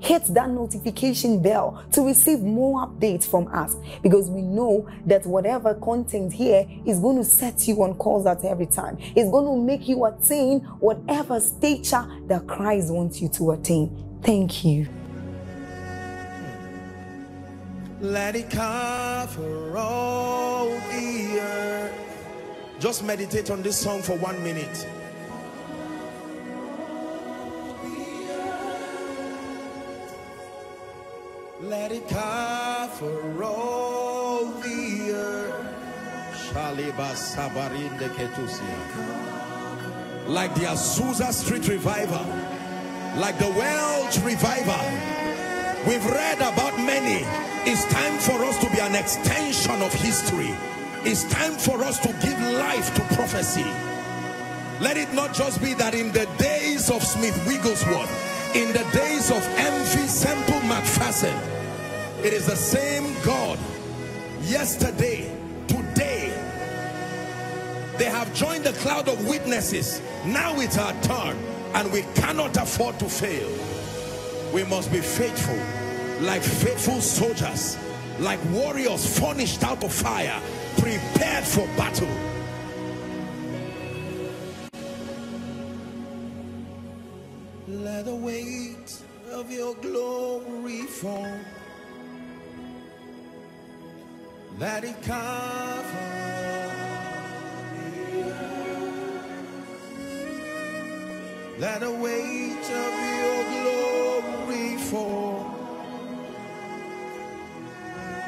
hit that notification bell to receive more updates from us because we know that whatever content here is going to set you on course at every time. It's going to make you attain whatever stature that Christ wants you to attain. Thank you. Let it cover all the earth. Just meditate on this song for one minute. Let it cover all the earth. Shaliba Sabarinde Ketusia. Like the Azusa Street Revival, like the Welsh Revival. We've read about many. It's time for us to be an extension of history. It's time for us to give life to prophecy. Let it not just be that in the days of Smith Wigglesworth, in the days of Aimee Semple McPherson, it is the same God yesterday, today. They have joined the cloud of witnesses. Now it's our turn and we cannot afford to fail. We must be faithful like faithful soldiers, like warriors furnished out of fire, prepared for battle. Let the weight of your glory fall. Let it cover. Let the weight of your glory fall.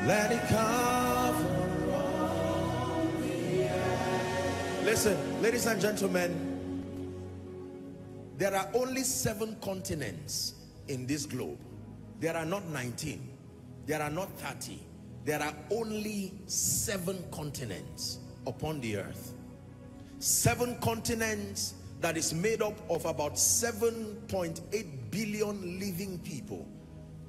Let it cover. Listen, ladies and gentlemen, there are only seven continents in this globe. There are not 19. There are not 30. There are only seven continents upon the earth. Seven continents that is made up of about 7.8 billion living people.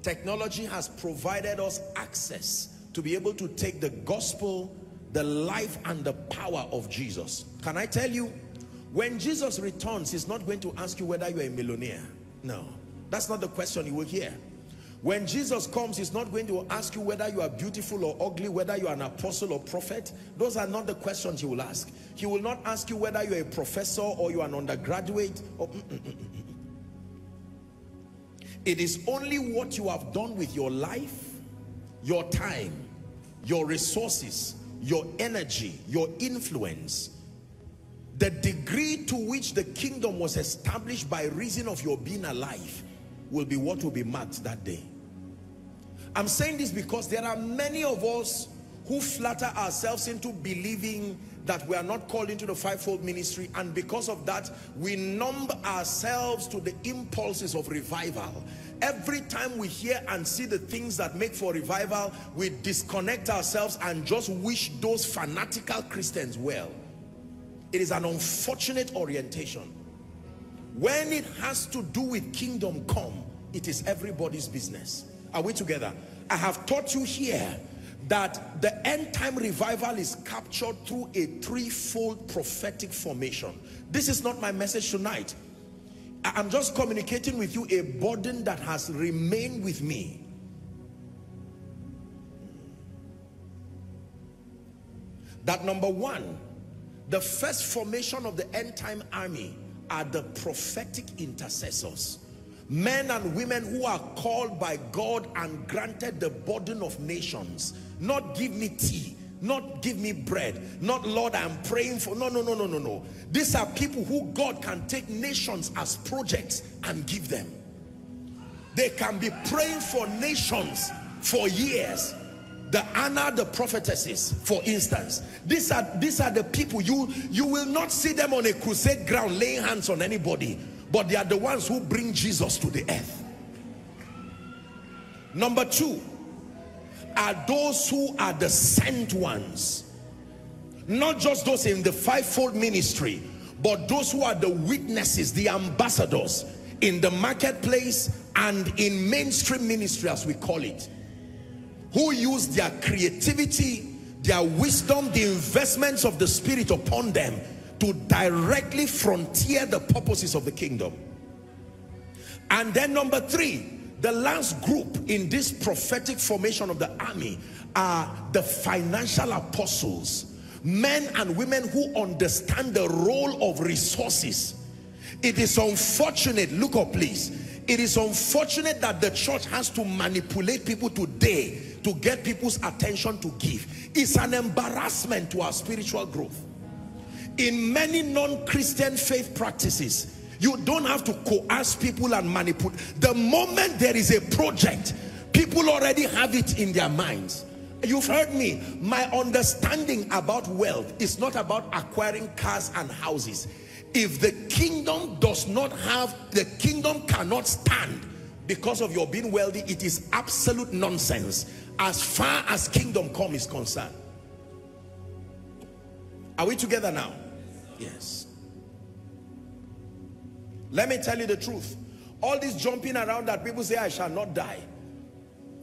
Technology has provided us access to be able to take the gospel, the life and the power of Jesus. Can I tell you, when Jesus returns, he's not going to ask you whether you're a millionaire. No, that's not the question you will hear. When Jesus comes, he's not going to ask you whether you are beautiful or ugly, whether you are an apostle or prophet. Those are not the questions he will ask. He will not ask you whether you're a professor or you're an undergraduate. Or, mm, mm, mm, it is only what you have done with your life, your time, your resources, your energy, your influence, the degree to which the kingdom was established by reason of your being alive will be what will be marked that day. I'm saying this because there are many of us who flatter ourselves into believing that we are not called into the fivefold ministry and because of that we numb ourselves to the impulses of revival. Every time we hear and see the things that make for revival we disconnect ourselves and just wish those fanatical Christians well. It is an unfortunate orientation. When it has to do with kingdom come, it is everybody's business. Are we together? I have taught you here that the end time revival is captured through a threefold prophetic formation. This is not my message tonight. I'm just communicating with you a burden that has remained with me. That number one, the first formation of the end time army are the prophetic intercessors. Men and women who are called by God and granted the burden of nations. Not give me tea, not give me bread, not Lord I'm praying for. No, no, no, no, no, no. These are people who God can take nations as projects and give them. They can be praying for nations for years the Anna the prophetesses for instance these are these are the people you you will not see them on a crusade ground laying hands on anybody but they are the ones who bring Jesus to the earth. Number two are those who are the sent ones. Not just those in the fivefold ministry but those who are the witnesses the ambassadors in the marketplace and in mainstream ministry as we call it who use their creativity, their wisdom, the investments of the Spirit upon them to directly frontier the purposes of the kingdom. And then number three, the last group in this prophetic formation of the army are the financial apostles. Men and women who understand the role of resources. It is unfortunate, look up please. It is unfortunate that the church has to manipulate people today to get people's attention to give. It's an embarrassment to our spiritual growth. In many non-Christian faith practices, you don't have to coerce people and manipulate. The moment there is a project, people already have it in their minds. You've heard me. My understanding about wealth is not about acquiring cars and houses. If the kingdom does not have, the kingdom cannot stand because of your being wealthy, it is absolute nonsense as far as kingdom come is concerned. Are we together now? Yes. Let me tell you the truth. All this jumping around that people say, I shall not die.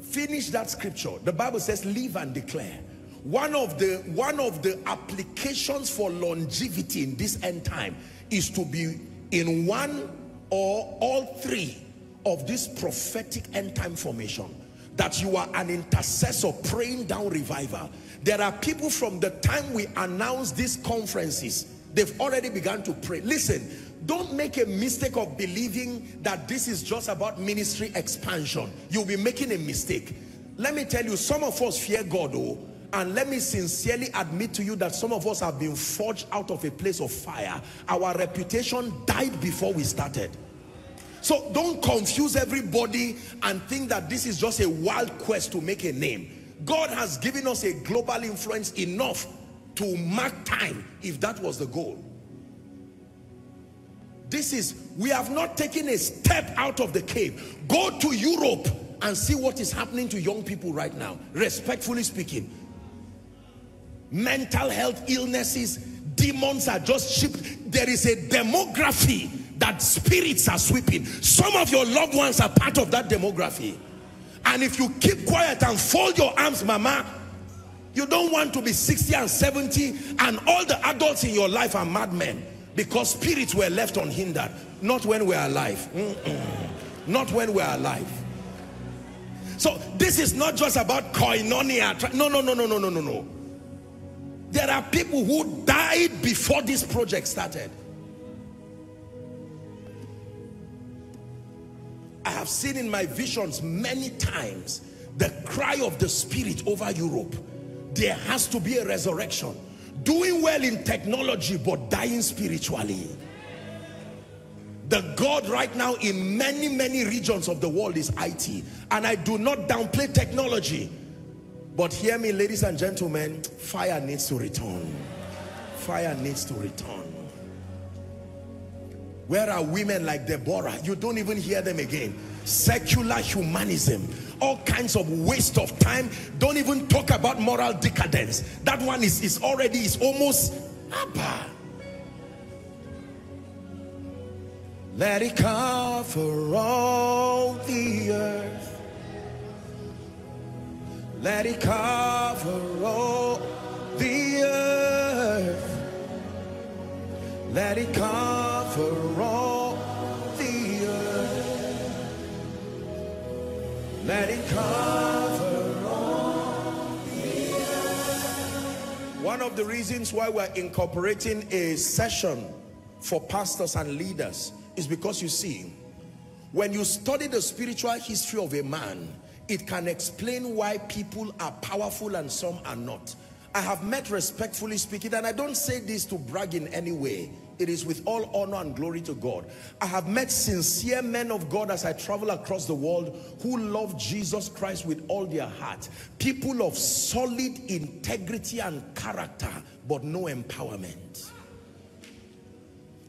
Finish that scripture. The Bible says, live and declare. One of the one of the applications for longevity in this end time is to be in one or all three of this prophetic end time formation that you are an intercessor praying down revival. There are people from the time we announce these conferences, they've already begun to pray. Listen, don't make a mistake of believing that this is just about ministry expansion. You'll be making a mistake. Let me tell you, some of us fear God, oh, and let me sincerely admit to you that some of us have been forged out of a place of fire. Our reputation died before we started. So don't confuse everybody and think that this is just a wild quest to make a name. God has given us a global influence enough to mark time if that was the goal. This is, we have not taken a step out of the cave. Go to Europe and see what is happening to young people right now, respectfully speaking. Mental health illnesses, demons are just shipped. There is a demography that spirits are sweeping. Some of your loved ones are part of that demography. And if you keep quiet and fold your arms, mama, you don't want to be 60 and 70 and all the adults in your life are madmen because spirits were left unhindered. Not when we're alive. Mm -mm. Not when we're alive. So this is not just about koinonia. No, no, no, no, no, no, no, no. There are people who died before this project started. I have seen in my visions many times the cry of the spirit over Europe. There has to be a resurrection. Doing well in technology but dying spiritually. The God right now in many, many regions of the world is IT. And I do not downplay technology. But hear me, ladies and gentlemen, fire needs to return. Fire needs to return. Where are women like Deborah? You don't even hear them again. Secular humanism, all kinds of waste of time. Don't even talk about moral decadence. That one is, is already, is almost, Abba. Let it cover all the earth. Let it cover all the earth. Let it cover all Let it cover all the earth. One of the reasons why we're incorporating a session for pastors and leaders is because you see, When you study the spiritual history of a man, it can explain why people are powerful and some are not. I have met respectfully speaking, and I don't say this to brag in any way. It is with all honor and glory to God. I have met sincere men of God as I travel across the world who love Jesus Christ with all their heart. People of solid integrity and character, but no empowerment.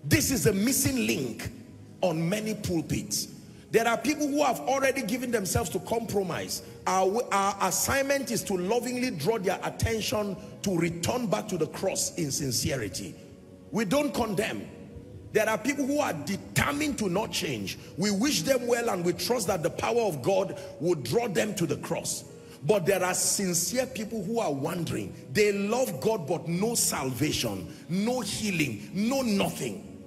This is a missing link on many pulpits. There are people who have already given themselves to compromise. Our, our assignment is to lovingly draw their attention to return back to the cross in sincerity. We don't condemn. There are people who are determined to not change. We wish them well and we trust that the power of God will draw them to the cross. But there are sincere people who are wondering. They love God but no salvation, no healing, no nothing.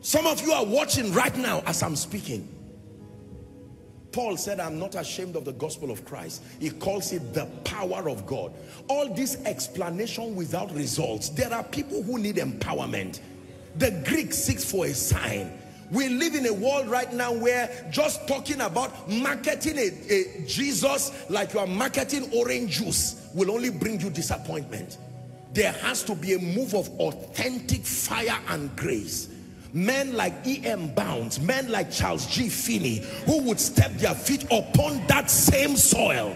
Some of you are watching right now as I'm speaking. Paul said, I'm not ashamed of the gospel of Christ. He calls it the power of God. All this explanation without results. There are people who need empowerment. The Greek seeks for a sign. We live in a world right now where just talking about marketing a, a Jesus like you are marketing orange juice will only bring you disappointment. There has to be a move of authentic fire and grace men like E.M. Bounds, men like Charles G. Finney, who would step their feet upon that same soil.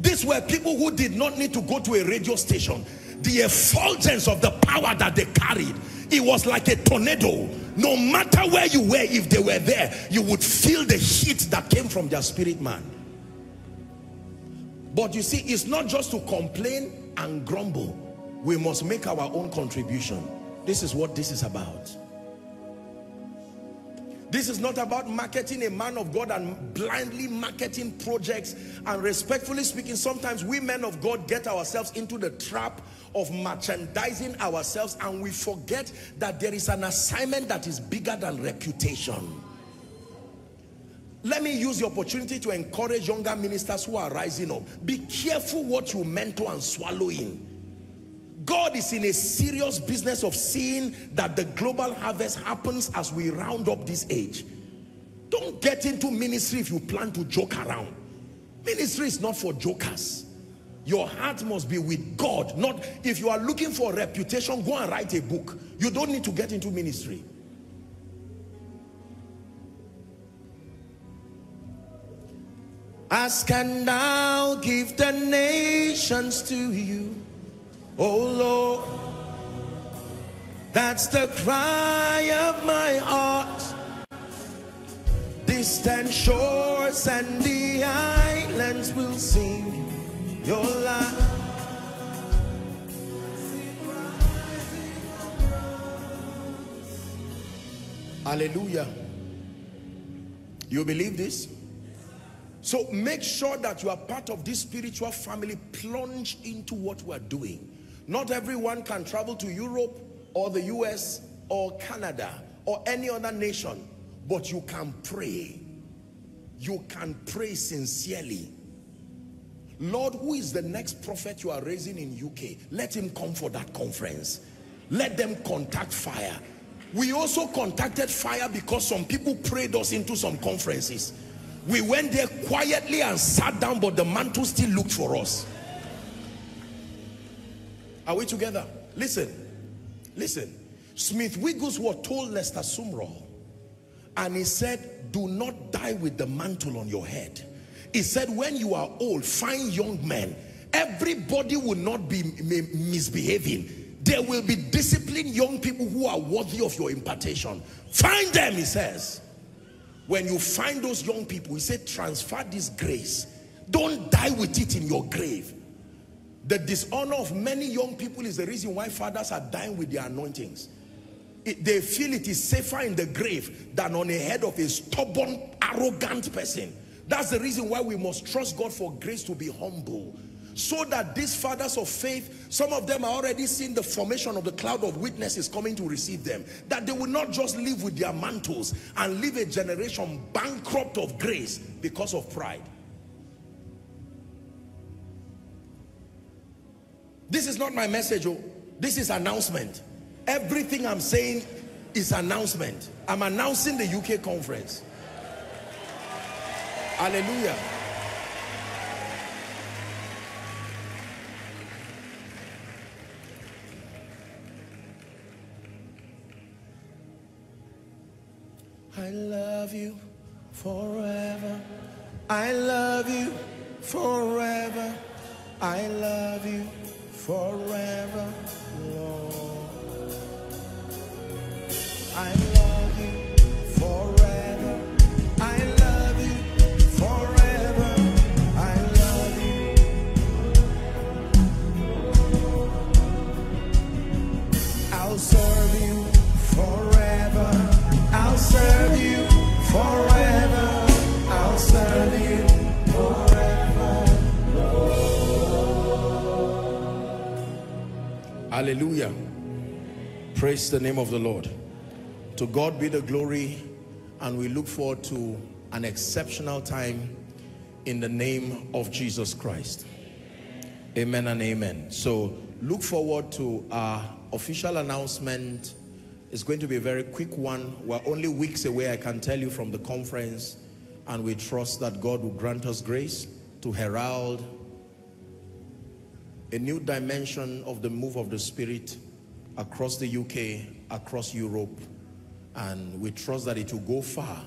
These were people who did not need to go to a radio station. The effulgence of the power that they carried, it was like a tornado. No matter where you were, if they were there, you would feel the heat that came from their spirit man. But you see, it's not just to complain and grumble we must make our own contribution. This is what this is about. This is not about marketing a man of God and blindly marketing projects and respectfully speaking, sometimes we men of God get ourselves into the trap of merchandising ourselves and we forget that there is an assignment that is bigger than reputation. Let me use the opportunity to encourage younger ministers who are rising up. Be careful what you mentor and swallow in. God is in a serious business of seeing that the global harvest happens as we round up this age. Don't get into ministry if you plan to joke around. Ministry is not for jokers. Your heart must be with God. Not if you are looking for reputation, go and write a book. You don't need to get into ministry. Ask and I'll give the nations to you. Oh Lord, that's the cry of my heart. Distant shores and the islands will sing your life. Hallelujah. You believe this? So make sure that you are part of this spiritual family. Plunge into what we are doing. Not everyone can travel to Europe or the US or Canada or any other nation, but you can pray. You can pray sincerely. Lord, who is the next prophet you are raising in UK? Let him come for that conference. Let them contact fire. We also contacted fire because some people prayed us into some conferences. We went there quietly and sat down, but the mantle still looked for us. Are we together? Listen, listen. Smith Wigglesworth told Lester Sumrall, and he said, do not die with the mantle on your head. He said, when you are old, find young men. Everybody will not be misbehaving. There will be disciplined young people who are worthy of your impartation. Find them, he says. When you find those young people, he said, transfer this grace. Don't die with it in your grave. The dishonor of many young people is the reason why fathers are dying with their anointings. It, they feel it is safer in the grave than on the head of a stubborn, arrogant person. That's the reason why we must trust God for grace to be humble. So that these fathers of faith, some of them are already seeing the formation of the cloud of witnesses coming to receive them. That they will not just live with their mantles and live a generation bankrupt of grace because of pride. This is not my message. Oh. This is announcement. Everything I'm saying is announcement. I'm announcing the UK conference. Hallelujah. I love you forever. I love you forever. I love you forever, Lord. I love you Praise the name of the Lord. To God be the glory and we look forward to an exceptional time in the name of Jesus Christ. Amen and amen. So look forward to our official announcement it's going to be a very quick one. We're only weeks away, I can tell you, from the conference. And we trust that God will grant us grace to herald a new dimension of the move of the Spirit across the UK, across Europe. And we trust that it will go far.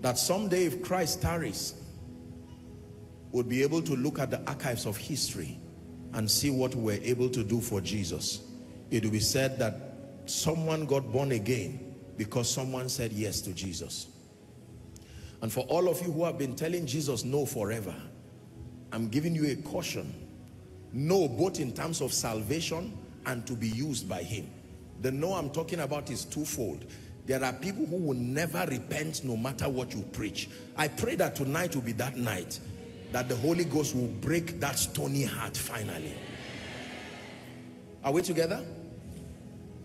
That someday if Christ tarries, we'll be able to look at the archives of history and see what we're able to do for Jesus. It will be said that someone got born again because someone said yes to Jesus. And for all of you who have been telling Jesus no forever, I'm giving you a caution. No, both in terms of salvation and to be used by him. The no I'm talking about is twofold. There are people who will never repent no matter what you preach. I pray that tonight will be that night that the Holy Ghost will break that stony heart finally. Are we together?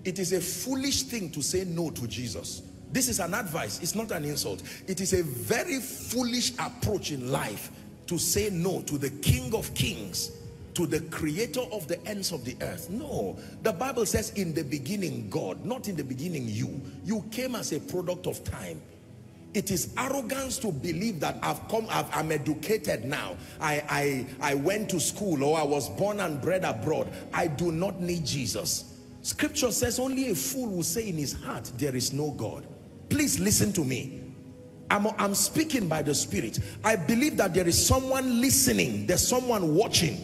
It is a foolish thing to say no to Jesus. This is an advice. It's not an insult. It is a very foolish approach in life to say no to the King of Kings, to the creator of the ends of the earth. No. The Bible says in the beginning God, not in the beginning you. You came as a product of time. It is arrogance to believe that I've come, i am educated now. I, I, I went to school or I was born and bred abroad. I do not need Jesus. Scripture says only a fool will say in his heart, there is no God. Please listen to me. I'm, I'm speaking by the Spirit. I believe that there is someone listening. There's someone watching.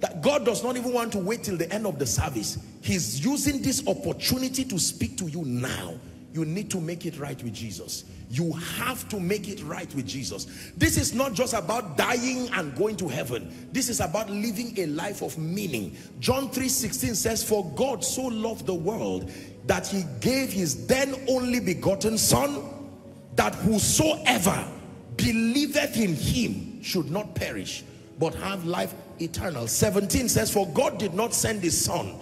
That God does not even want to wait till the end of the service. He's using this opportunity to speak to you now. You need to make it right with Jesus. You have to make it right with Jesus. This is not just about dying and going to heaven. This is about living a life of meaning. John 3.16 says, For God so loved the world that he gave his then only begotten son, that whosoever believeth in him should not perish, but have life eternal. 17 says, For God did not send his son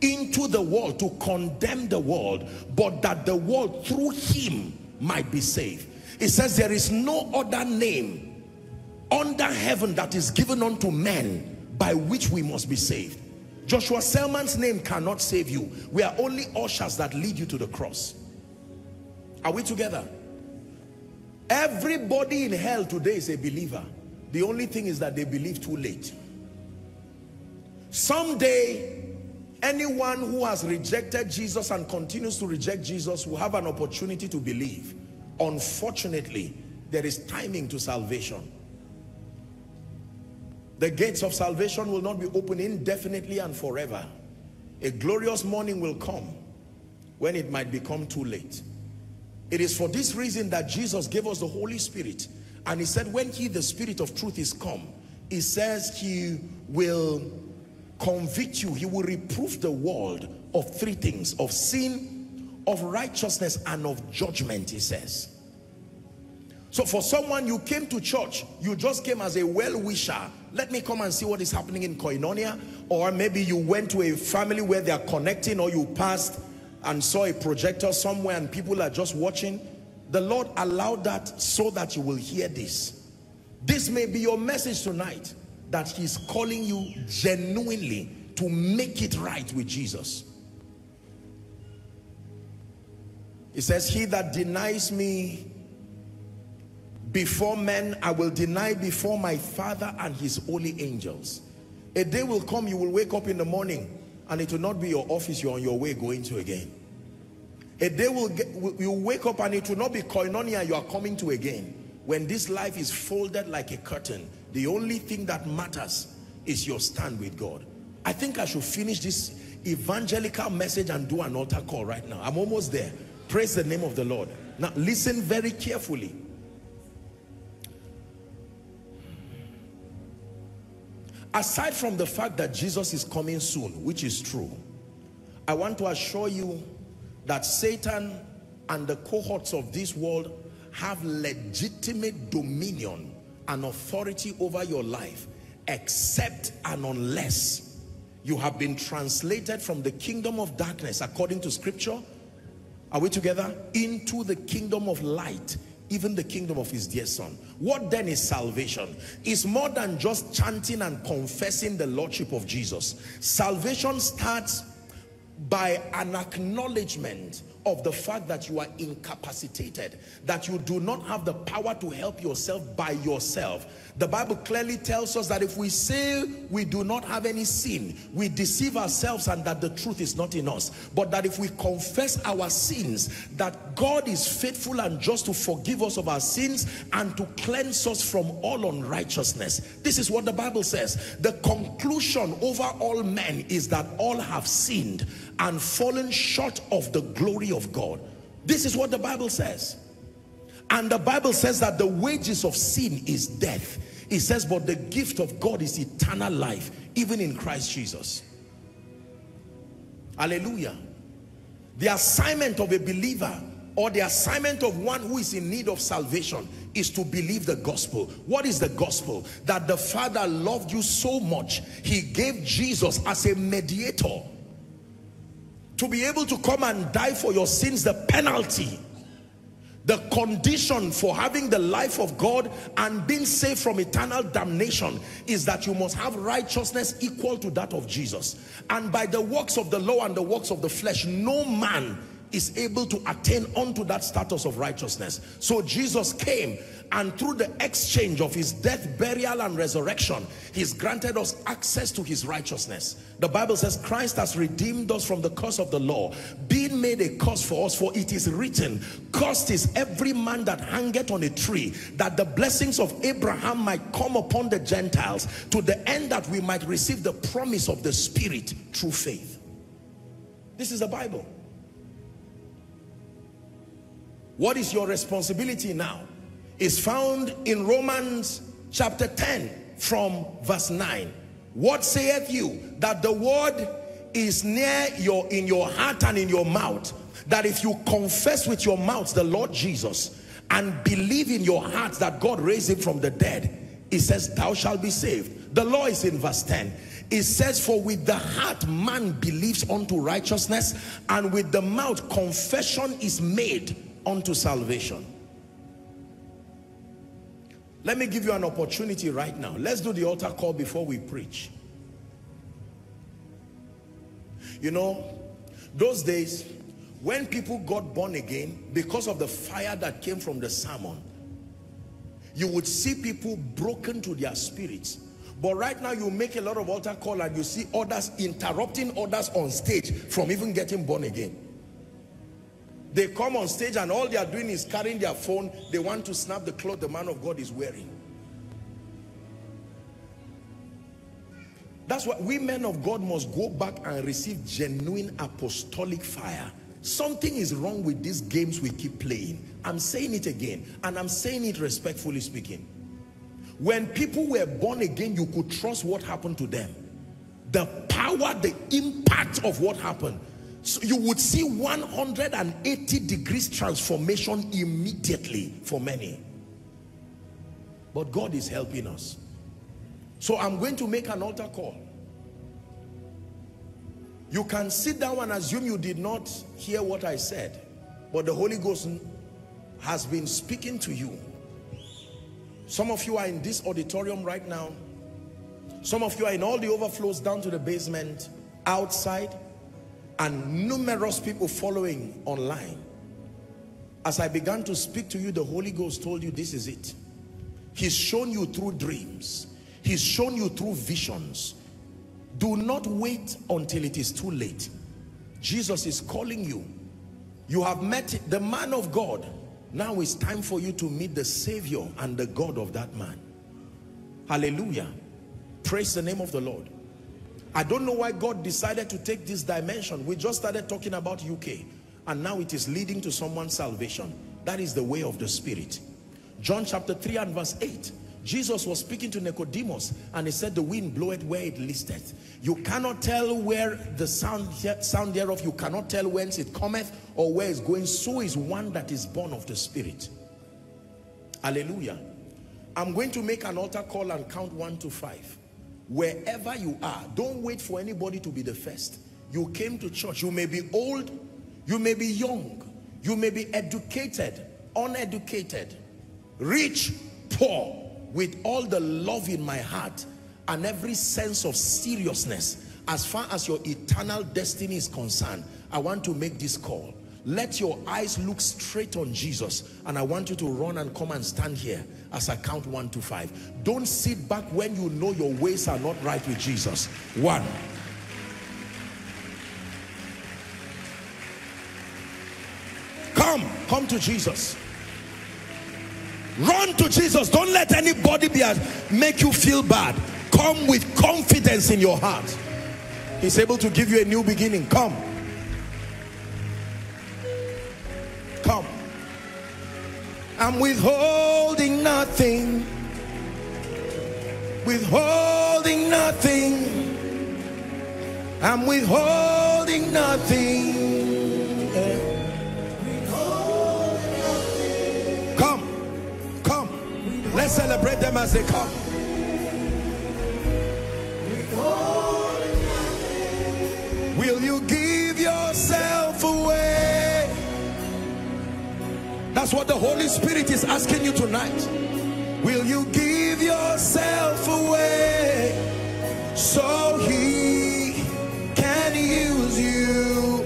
into the world to condemn the world, but that the world through him might be saved. It says there is no other name under heaven that is given unto men by which we must be saved. Joshua Selman's name cannot save you. We are only ushers that lead you to the cross. Are we together? Everybody in hell today is a believer. The only thing is that they believe too late. Someday, Anyone who has rejected Jesus and continues to reject Jesus will have an opportunity to believe. Unfortunately, there is timing to salvation. The gates of salvation will not be open indefinitely and forever. A glorious morning will come when it might become too late. It is for this reason that Jesus gave us the Holy Spirit. And he said when he, the Spirit of truth is come, he says he will convict you. He will reprove the world of three things, of sin, of righteousness, and of judgment, he says. So for someone, you came to church, you just came as a well-wisher. Let me come and see what is happening in Koinonia. Or maybe you went to a family where they are connecting or you passed and saw a projector somewhere and people are just watching. The Lord allowed that so that you will hear this. This may be your message tonight that he's calling you genuinely to make it right with Jesus. He says, he that denies me before men, I will deny before my Father and his holy angels. A day will come, you will wake up in the morning and it will not be your office you're on your way going to again. A day will get, you wake up and it will not be koinonia you are coming to again. When this life is folded like a curtain, the only thing that matters is your stand with God. I think I should finish this evangelical message and do an altar call right now. I'm almost there. Praise the name of the Lord. Now listen very carefully. Aside from the fact that Jesus is coming soon, which is true, I want to assure you that Satan and the cohorts of this world have legitimate dominion and authority over your life except and unless you have been translated from the kingdom of darkness according to scripture are we together into the kingdom of light even the kingdom of his dear son. What then is salvation? It's more than just chanting and confessing the lordship of Jesus. Salvation starts by an acknowledgement of the fact that you are incapacitated, that you do not have the power to help yourself by yourself. The Bible clearly tells us that if we say we do not have any sin, we deceive ourselves and that the truth is not in us. But that if we confess our sins, that God is faithful and just to forgive us of our sins and to cleanse us from all unrighteousness. This is what the Bible says. The conclusion over all men is that all have sinned and fallen short of the glory of God. This is what the Bible says. And the Bible says that the wages of sin is death. It says, but the gift of God is eternal life, even in Christ Jesus. Hallelujah. The assignment of a believer or the assignment of one who is in need of salvation is to believe the gospel. What is the gospel? That the Father loved you so much, he gave Jesus as a mediator to be able to come and die for your sins, the penalty, the condition for having the life of God and being saved from eternal damnation is that you must have righteousness equal to that of Jesus. And by the works of the law and the works of the flesh, no man is able to attain unto that status of righteousness. So Jesus came and through the exchange of his death, burial and resurrection, he's granted us access to his righteousness. The Bible says Christ has redeemed us from the curse of the law, being made a curse for us, for it is written, cursed is every man that hangeth on a tree, that the blessings of Abraham might come upon the Gentiles, to the end that we might receive the promise of the Spirit through faith. This is the Bible. What is your responsibility now? Is found in Romans chapter 10 from verse 9. What saith you? That the word is near your in your heart and in your mouth. That if you confess with your mouth the Lord Jesus and believe in your heart that God raised him from the dead, it says, thou shalt be saved. The law is in verse 10. It says, for with the heart man believes unto righteousness, and with the mouth confession is made unto salvation. Let me give you an opportunity right now. Let's do the altar call before we preach. You know, those days, when people got born again, because of the fire that came from the sermon, you would see people broken to their spirits. But right now, you make a lot of altar call and you see others interrupting others on stage from even getting born again. They come on stage and all they are doing is carrying their phone. They want to snap the cloth the man of God is wearing. That's why we men of God must go back and receive genuine apostolic fire. Something is wrong with these games we keep playing. I'm saying it again, and I'm saying it respectfully speaking. When people were born again, you could trust what happened to them. The power, the impact of what happened. So you would see 180 degrees transformation immediately for many. But God is helping us. So I'm going to make an altar call. You can sit down and assume you did not hear what I said. But the Holy Ghost has been speaking to you. Some of you are in this auditorium right now. Some of you are in all the overflows down to the basement, outside and numerous people following online. As I began to speak to you, the Holy Ghost told you this is it. He's shown you through dreams. He's shown you through visions. Do not wait until it is too late. Jesus is calling you. You have met the man of God. Now it's time for you to meet the Savior and the God of that man. Hallelujah. Praise the name of the Lord. I don't know why God decided to take this dimension. We just started talking about UK and now it is leading to someone's salvation. That is the way of the Spirit. John chapter 3 and verse 8. Jesus was speaking to Nicodemus and he said the wind bloweth where it listeth. You cannot tell where the sound, sound thereof, you cannot tell whence it cometh or where it's going. So is one that is born of the Spirit. Hallelujah. I'm going to make an altar call and count one to five wherever you are don't wait for anybody to be the first. You came to church. You may be old. You may be young. You may be educated uneducated rich poor with all the love in my heart and every sense of seriousness. As far as your eternal destiny is concerned i want to make this call let your eyes look straight on Jesus and I want you to run and come and stand here as I count one to five. Don't sit back when you know your ways are not right with Jesus. One. Come, come to Jesus. Run to Jesus. Don't let anybody be make you feel bad. Come with confidence in your heart. He's able to give you a new beginning. Come. I'm withholding nothing. Withholding nothing. I'm withholding nothing. Come, come. Let's celebrate them as they come. Will you give yourself away? That's what the Holy Spirit is asking you tonight. Will you give yourself away so he can use you?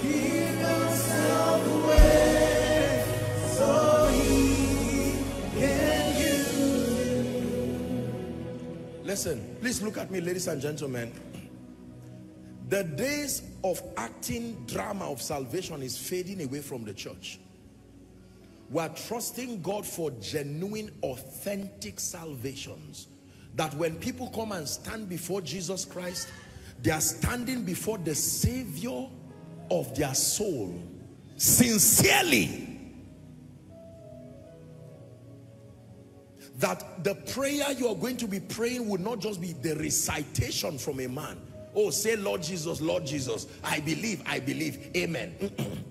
Give yourself away so he can Listen, please look at me, ladies and gentlemen. The days of acting drama of salvation is fading away from the church. We are trusting God for genuine, authentic salvations. That when people come and stand before Jesus Christ, they are standing before the Savior of their soul. Sincerely that the prayer you are going to be praying will not just be the recitation from a man. Oh, say, Lord Jesus, Lord Jesus, I believe, I believe, amen.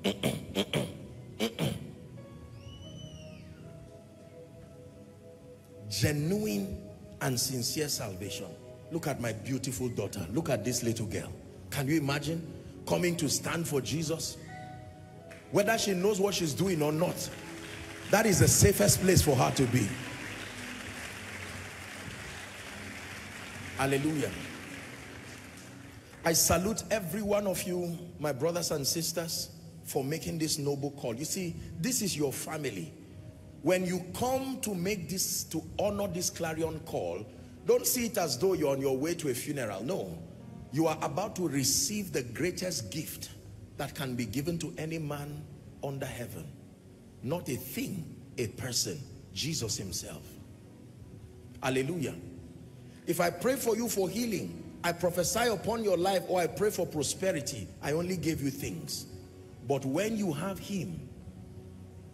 Genuine and sincere salvation. Look at my beautiful daughter. Look at this little girl. Can you imagine coming to stand for Jesus? Whether she knows what she's doing or not, that is the safest place for her to be. Hallelujah. I salute every one of you, my brothers and sisters, for making this noble call. You see, this is your family. When you come to make this, to honor this clarion call, don't see it as though you're on your way to a funeral. No. You are about to receive the greatest gift that can be given to any man under heaven. Not a thing, a person, Jesus himself. Hallelujah. If I pray for you for healing, I prophesy upon your life or I pray for prosperity, I only gave you things. But when you have him,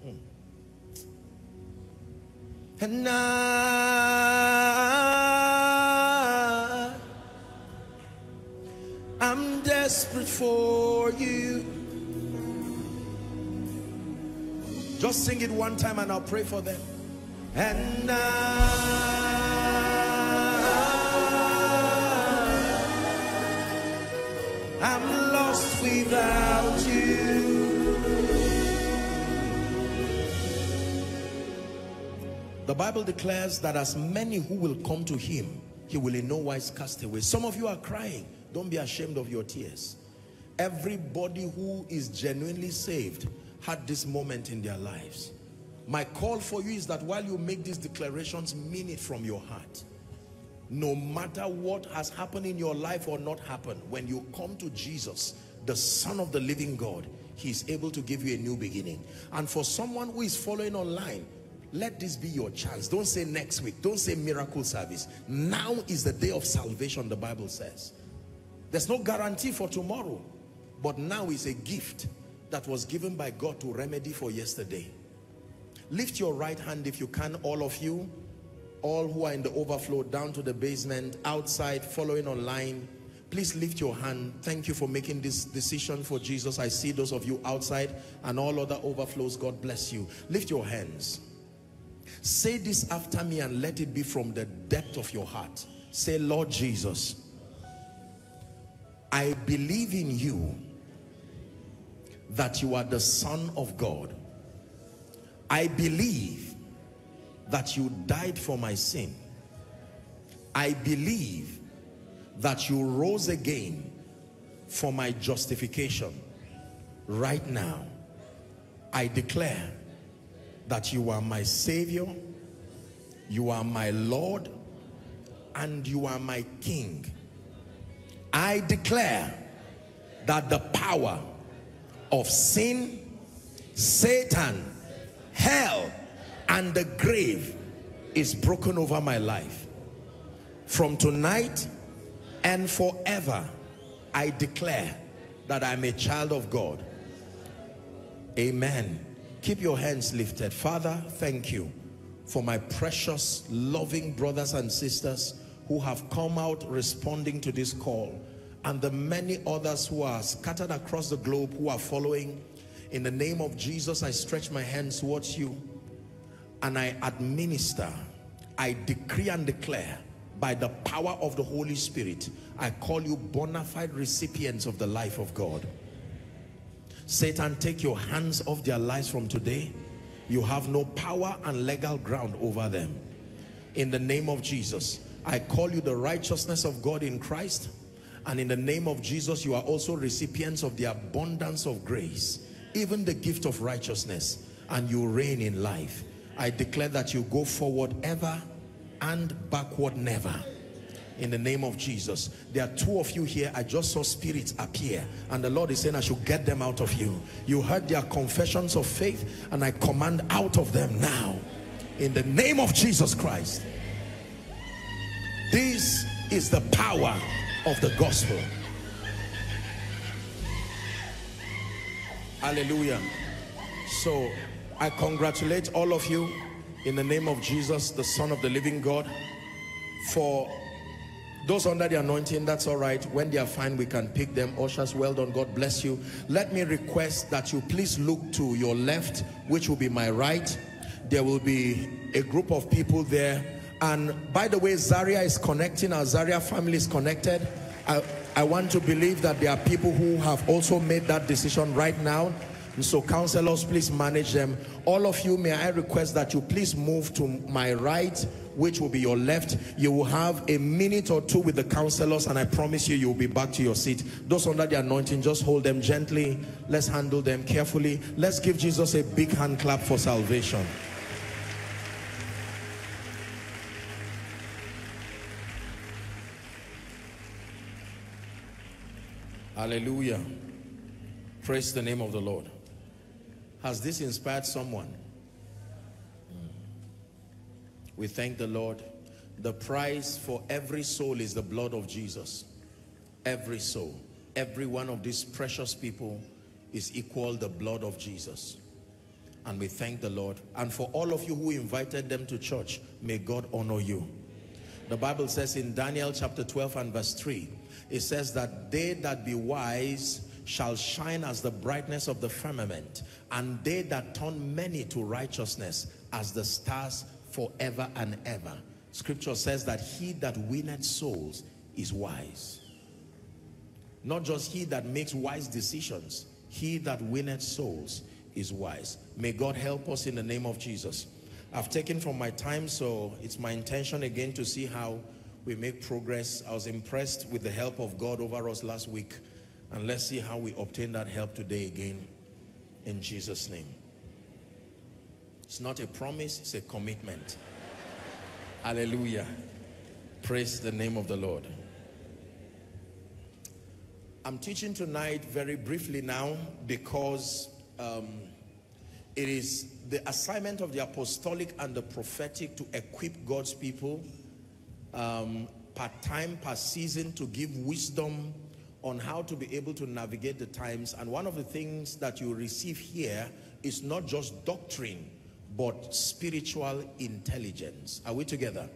hmm, and I, I'm desperate for you. Just sing it one time and I'll pray for them. And I I'm lost without you. The Bible declares that as many who will come to him, he will in no wise cast away. Some of you are crying. Don't be ashamed of your tears. Everybody who is genuinely saved had this moment in their lives. My call for you is that while you make these declarations, mean it from your heart. No matter what has happened in your life or not happened, when you come to Jesus, the Son of the living God, He is able to give you a new beginning. And for someone who is following online, let this be your chance. Don't say next week. Don't say miracle service. Now is the day of salvation, the Bible says. There's no guarantee for tomorrow. But now is a gift that was given by God to remedy for yesterday. Lift your right hand if you can, all of you. All who are in the overflow, down to the basement, outside, following online. Please lift your hand. Thank you for making this decision for Jesus. I see those of you outside and all other overflows. God bless you. Lift your hands. Say this after me and let it be from the depth of your heart. Say, Lord Jesus, I believe in you that you are the Son of God. I believe that you died for my sin. I believe that you rose again for my justification. Right now, I declare that you are my Savior, you are my Lord, and you are my King. I declare that the power of sin, Satan, hell, and the grave is broken over my life. From tonight and forever, I declare that I'm a child of God. Amen. Keep your hands lifted. Father, thank you for my precious, loving brothers and sisters who have come out responding to this call and the many others who are scattered across the globe who are following in the name of Jesus I stretch my hands towards you and I administer I decree and declare by the power of the Holy Spirit I call you bona fide recipients of the life of God. Satan take your hands off their lives from today. You have no power and legal ground over them. In the name of Jesus I call you the righteousness of God in Christ. And in the name of Jesus, you are also recipients of the abundance of grace, even the gift of righteousness, and you reign in life. I declare that you go forward ever and backward never. In the name of Jesus. There are two of you here. I just saw spirits appear. And the Lord is saying I should get them out of you. You heard their confessions of faith and I command out of them now. In the name of Jesus Christ. This is the power of the gospel. Hallelujah. So I congratulate all of you in the name of Jesus, the Son of the living God. For those under the anointing, that's all right. When they are fine, we can pick them. Ushers, well done. God bless you. Let me request that you please look to your left, which will be my right. There will be a group of people there and by the way, Zaria is connecting, our Zaria family is connected. I, I want to believe that there are people who have also made that decision right now. And so counselors, please manage them. All of you, may I request that you please move to my right, which will be your left. You will have a minute or two with the counselors and I promise you, you'll be back to your seat. Those under the anointing, just hold them gently. Let's handle them carefully. Let's give Jesus a big hand clap for salvation. Hallelujah. Praise the name of the Lord. Has this inspired someone? We thank the Lord. The price for every soul is the blood of Jesus. Every soul. Every one of these precious people is equal the blood of Jesus. And we thank the Lord. And for all of you who invited them to church, may God honor you. The Bible says in Daniel chapter 12 and verse 3, it says that they that be wise shall shine as the brightness of the firmament and they that turn many to righteousness as the stars forever and ever scripture says that he that winneth souls is wise not just he that makes wise decisions he that winneth souls is wise may God help us in the name of Jesus I've taken from my time so it's my intention again to see how we make progress. I was impressed with the help of God over us last week. And let's see how we obtain that help today again in Jesus' name. It's not a promise, it's a commitment. Hallelujah. Praise the name of the Lord. I'm teaching tonight very briefly now because um, it is the assignment of the apostolic and the prophetic to equip God's people um, per time, per season to give wisdom on how to be able to navigate the times. And one of the things that you receive here is not just doctrine, but spiritual intelligence. Are we together?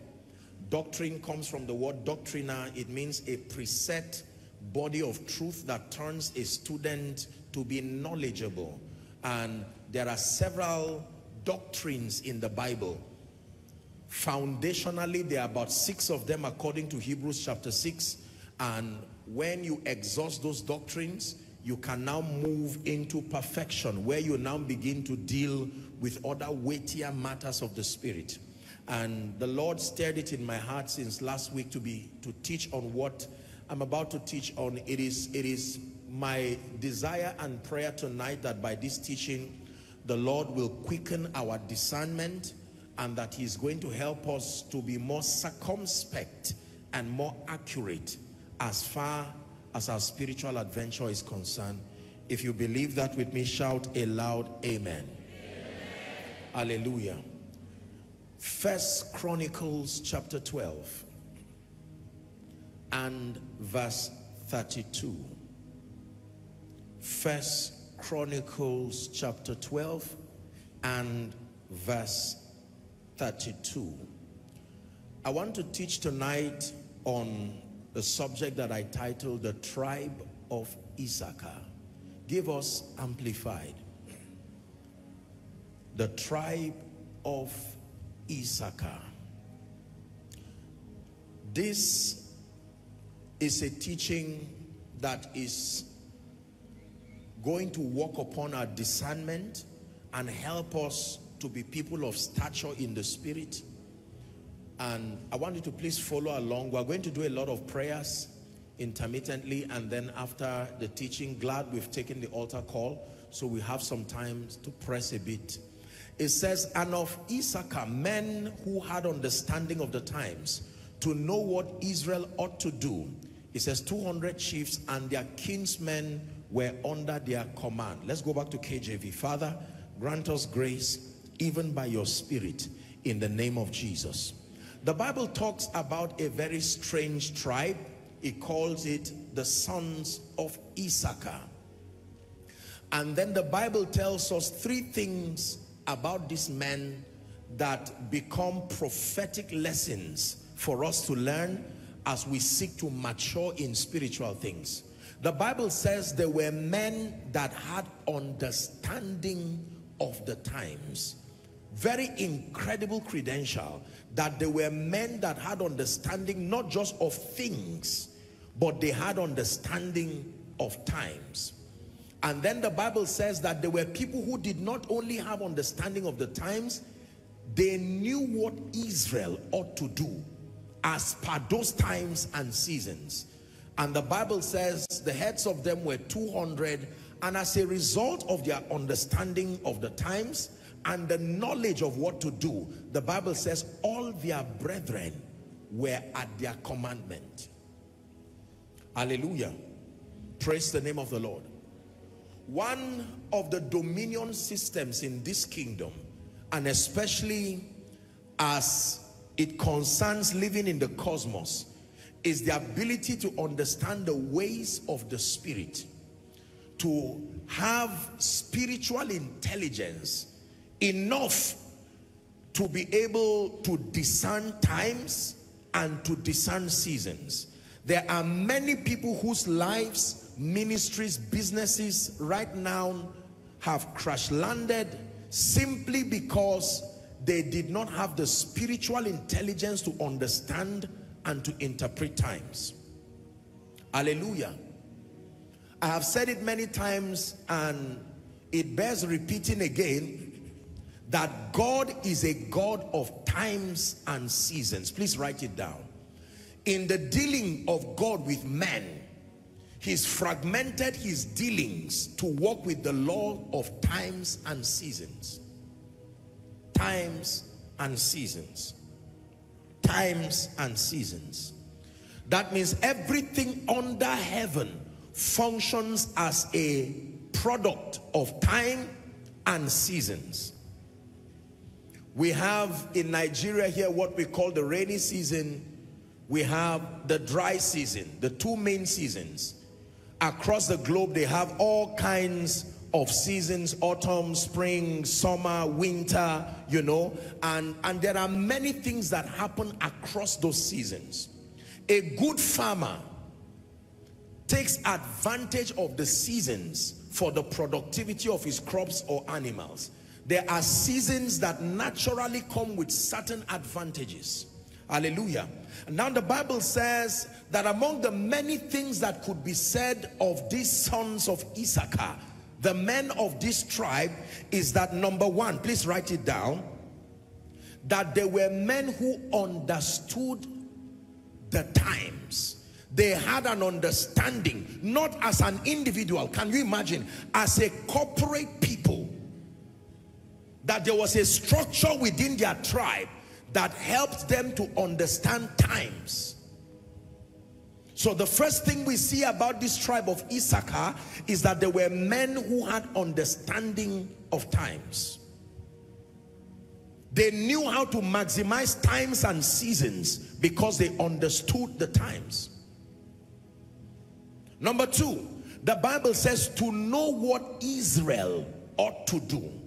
Doctrine comes from the word doctrina. It means a preset body of truth that turns a student to be knowledgeable. And there are several doctrines in the Bible. Foundationally, there are about six of them according to Hebrews chapter 6. And when you exhaust those doctrines, you can now move into perfection where you now begin to deal with other weightier matters of the spirit. And the Lord stirred it in my heart since last week to be to teach on what I'm about to teach on. It is, it is my desire and prayer tonight that by this teaching, the Lord will quicken our discernment and that he's going to help us to be more circumspect and more accurate as far as our spiritual adventure is concerned. If you believe that with me, shout a loud amen. amen. Hallelujah. First Chronicles chapter 12 and verse 32. First Chronicles chapter 12 and verse 32. I want to teach tonight on the subject that I titled The Tribe of Issachar. Give us amplified. The tribe of Issachar. This is a teaching that is going to work upon our discernment and help us to be people of stature in the spirit. And I want you to please follow along. We're going to do a lot of prayers intermittently and then after the teaching, glad we've taken the altar call so we have some time to press a bit. It says, and of Issachar, men who had understanding of the times to know what Israel ought to do. It says 200 chiefs and their kinsmen were under their command. Let's go back to KJV. Father, grant us grace even by your spirit in the name of Jesus. The Bible talks about a very strange tribe. It calls it the sons of Issachar. And then the Bible tells us three things about this man that become prophetic lessons for us to learn as we seek to mature in spiritual things. The Bible says there were men that had understanding of the times. Very incredible credential that they were men that had understanding not just of things, but they had understanding of times. And then the Bible says that there were people who did not only have understanding of the times, they knew what Israel ought to do as per those times and seasons. And the Bible says the heads of them were 200 and as a result of their understanding of the times and the knowledge of what to do, the Bible says all their brethren were at their commandment. Hallelujah. Praise the name of the Lord. One of the dominion systems in this kingdom and especially as it concerns living in the cosmos is the ability to understand the ways of the spirit to have spiritual intelligence enough to be able to discern times and to discern seasons there are many people whose lives ministries businesses right now have crash landed simply because they did not have the spiritual intelligence to understand and to interpret times. Hallelujah. I have said it many times and it bears repeating again that God is a God of times and seasons. Please write it down. in the dealing of God with man, he's fragmented his dealings to work with the law of times and seasons. Times and seasons. Times and seasons. That means everything under heaven functions as a product of time and seasons. We have in Nigeria here what we call the rainy season. We have the dry season, the two main seasons. Across the globe, they have all kinds of seasons, autumn, spring, summer, winter, you know, and, and there are many things that happen across those seasons. A good farmer takes advantage of the seasons for the productivity of his crops or animals. There are seasons that naturally come with certain advantages. Hallelujah. Now the Bible says that among the many things that could be said of these sons of Issachar, the men of this tribe, is that number one, please write it down, that they were men who understood the times they had an understanding not as an individual can you imagine as a corporate people that there was a structure within their tribe that helped them to understand times. So the first thing we see about this tribe of Issachar is that there were men who had understanding of times. They knew how to maximize times and seasons because they understood the times. Number two, the Bible says to know what Israel ought to do.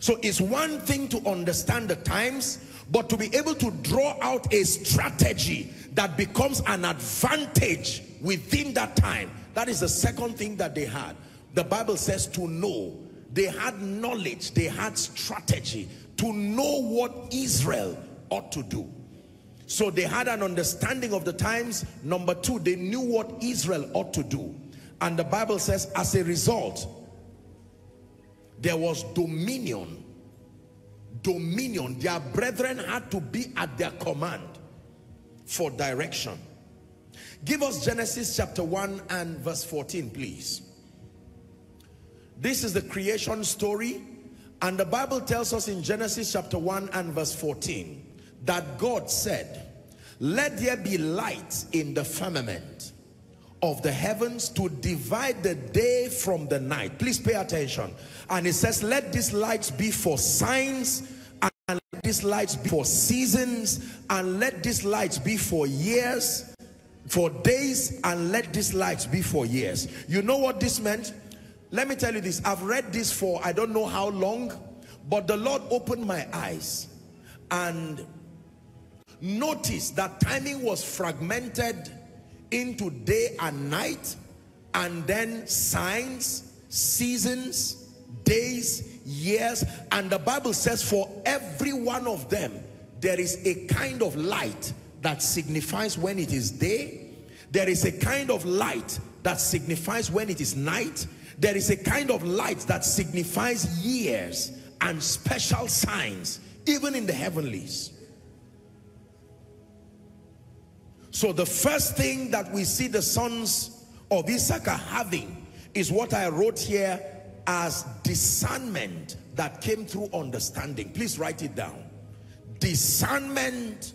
So it's one thing to understand the times, but to be able to draw out a strategy that becomes an advantage within that time. That is the second thing that they had. The Bible says to know. They had knowledge, they had strategy to know what Israel ought to do. So they had an understanding of the times. Number two, they knew what Israel ought to do. And the Bible says as a result, there was dominion. Dominion. Their brethren had to be at their command for direction. Give us Genesis chapter 1 and verse 14, please. This is the creation story. And the Bible tells us in Genesis chapter 1 and verse 14 that God said, let there be light in the firmament of the heavens to divide the day from the night. Please pay attention. And it says, let these lights be for signs and let these lights be for seasons and let these lights be for years, for days and let these lights be for years. You know what this meant? Let me tell you this. I've read this for I don't know how long, but the Lord opened my eyes and Notice that timing was fragmented into day and night and then signs, seasons, days, years. And the Bible says for every one of them, there is a kind of light that signifies when it is day. There is a kind of light that signifies when it is night. There is a kind of light that signifies years and special signs, even in the heavenlies. So the first thing that we see the sons of Issachar having is what I wrote here as discernment that came through understanding. Please write it down. Discernment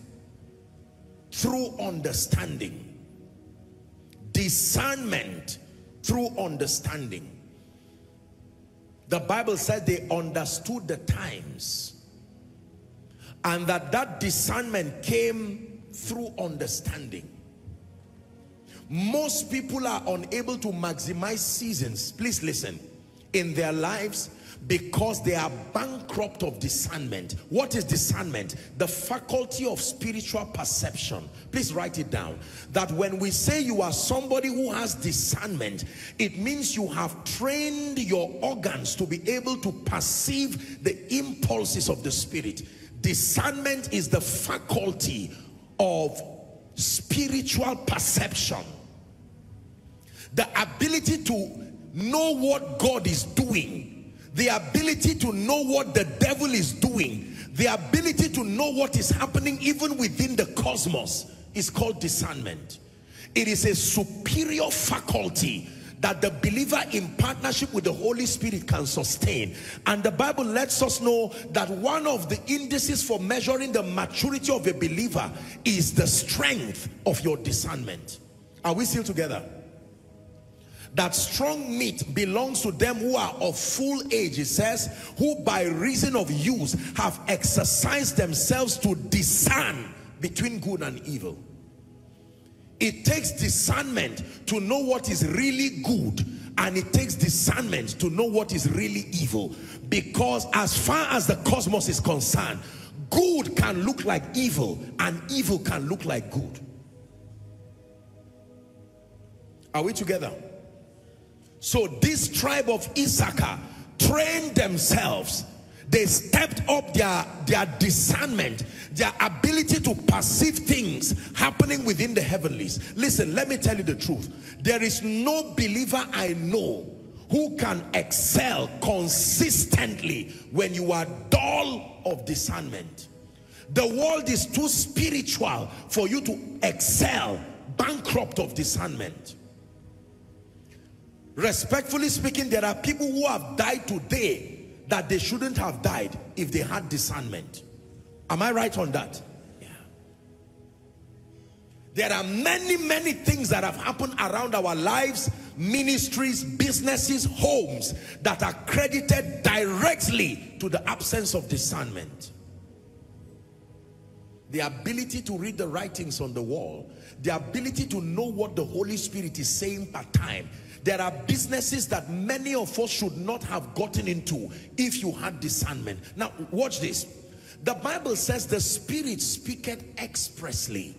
through understanding. Discernment through understanding. The Bible said they understood the times and that that discernment came through understanding. Most people are unable to maximize seasons, please listen, in their lives because they are bankrupt of discernment. What is discernment? The faculty of spiritual perception. Please write it down. That when we say you are somebody who has discernment, it means you have trained your organs to be able to perceive the impulses of the spirit. Discernment is the faculty of spiritual perception. The ability to know what God is doing. The ability to know what the devil is doing. The ability to know what is happening even within the cosmos. is called discernment. It is a superior faculty that the believer in partnership with the Holy Spirit can sustain. And the Bible lets us know that one of the indices for measuring the maturity of a believer is the strength of your discernment. Are we still together? that strong meat belongs to them who are of full age, it says, who by reason of use have exercised themselves to discern between good and evil. It takes discernment to know what is really good and it takes discernment to know what is really evil because as far as the cosmos is concerned, good can look like evil and evil can look like good. Are we together? So this tribe of Issachar trained themselves. They stepped up their, their discernment, their ability to perceive things happening within the heavenlies. Listen, let me tell you the truth. There is no believer I know who can excel consistently when you are dull of discernment. The world is too spiritual for you to excel bankrupt of discernment. Respectfully speaking, there are people who have died today that they shouldn't have died if they had discernment. Am I right on that? Yeah. There are many, many things that have happened around our lives, ministries, businesses, homes that are credited directly to the absence of discernment. The ability to read the writings on the wall, the ability to know what the Holy Spirit is saying per time, there are businesses that many of us should not have gotten into if you had discernment. Now, watch this. The Bible says the Spirit speaketh expressly.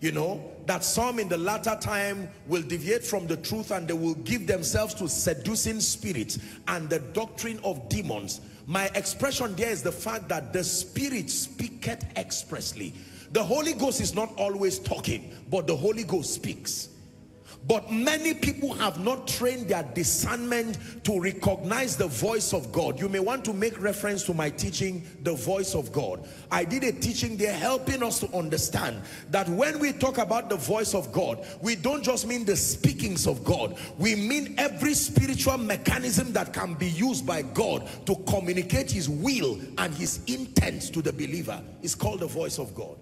You know, that some in the latter time will deviate from the truth and they will give themselves to seducing spirits and the doctrine of demons. My expression there is the fact that the Spirit speaketh expressly. The Holy Ghost is not always talking, but the Holy Ghost speaks. But many people have not trained their discernment to recognize the voice of God. You may want to make reference to my teaching, The Voice of God. I did a teaching there helping us to understand that when we talk about the voice of God, we don't just mean the speakings of God. We mean every spiritual mechanism that can be used by God to communicate his will and his intent to the believer. is called the voice of God.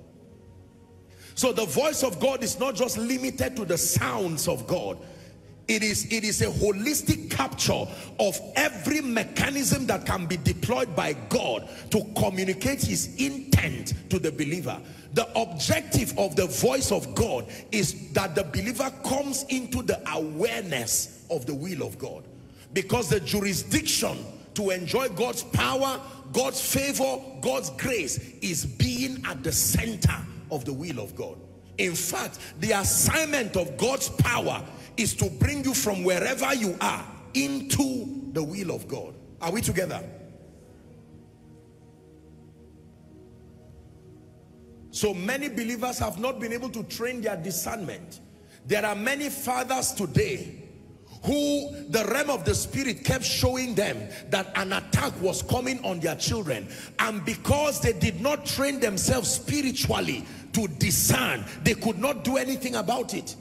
So the voice of God is not just limited to the sounds of God. It is, it is a holistic capture of every mechanism that can be deployed by God to communicate his intent to the believer. The objective of the voice of God is that the believer comes into the awareness of the will of God. Because the jurisdiction to enjoy God's power, God's favor, God's grace is being at the center of the will of God. In fact, the assignment of God's power is to bring you from wherever you are into the will of God. Are we together? So many believers have not been able to train their discernment. There are many fathers today who the realm of the spirit kept showing them that an attack was coming on their children. And because they did not train themselves spiritually to discern they could not do anything about it.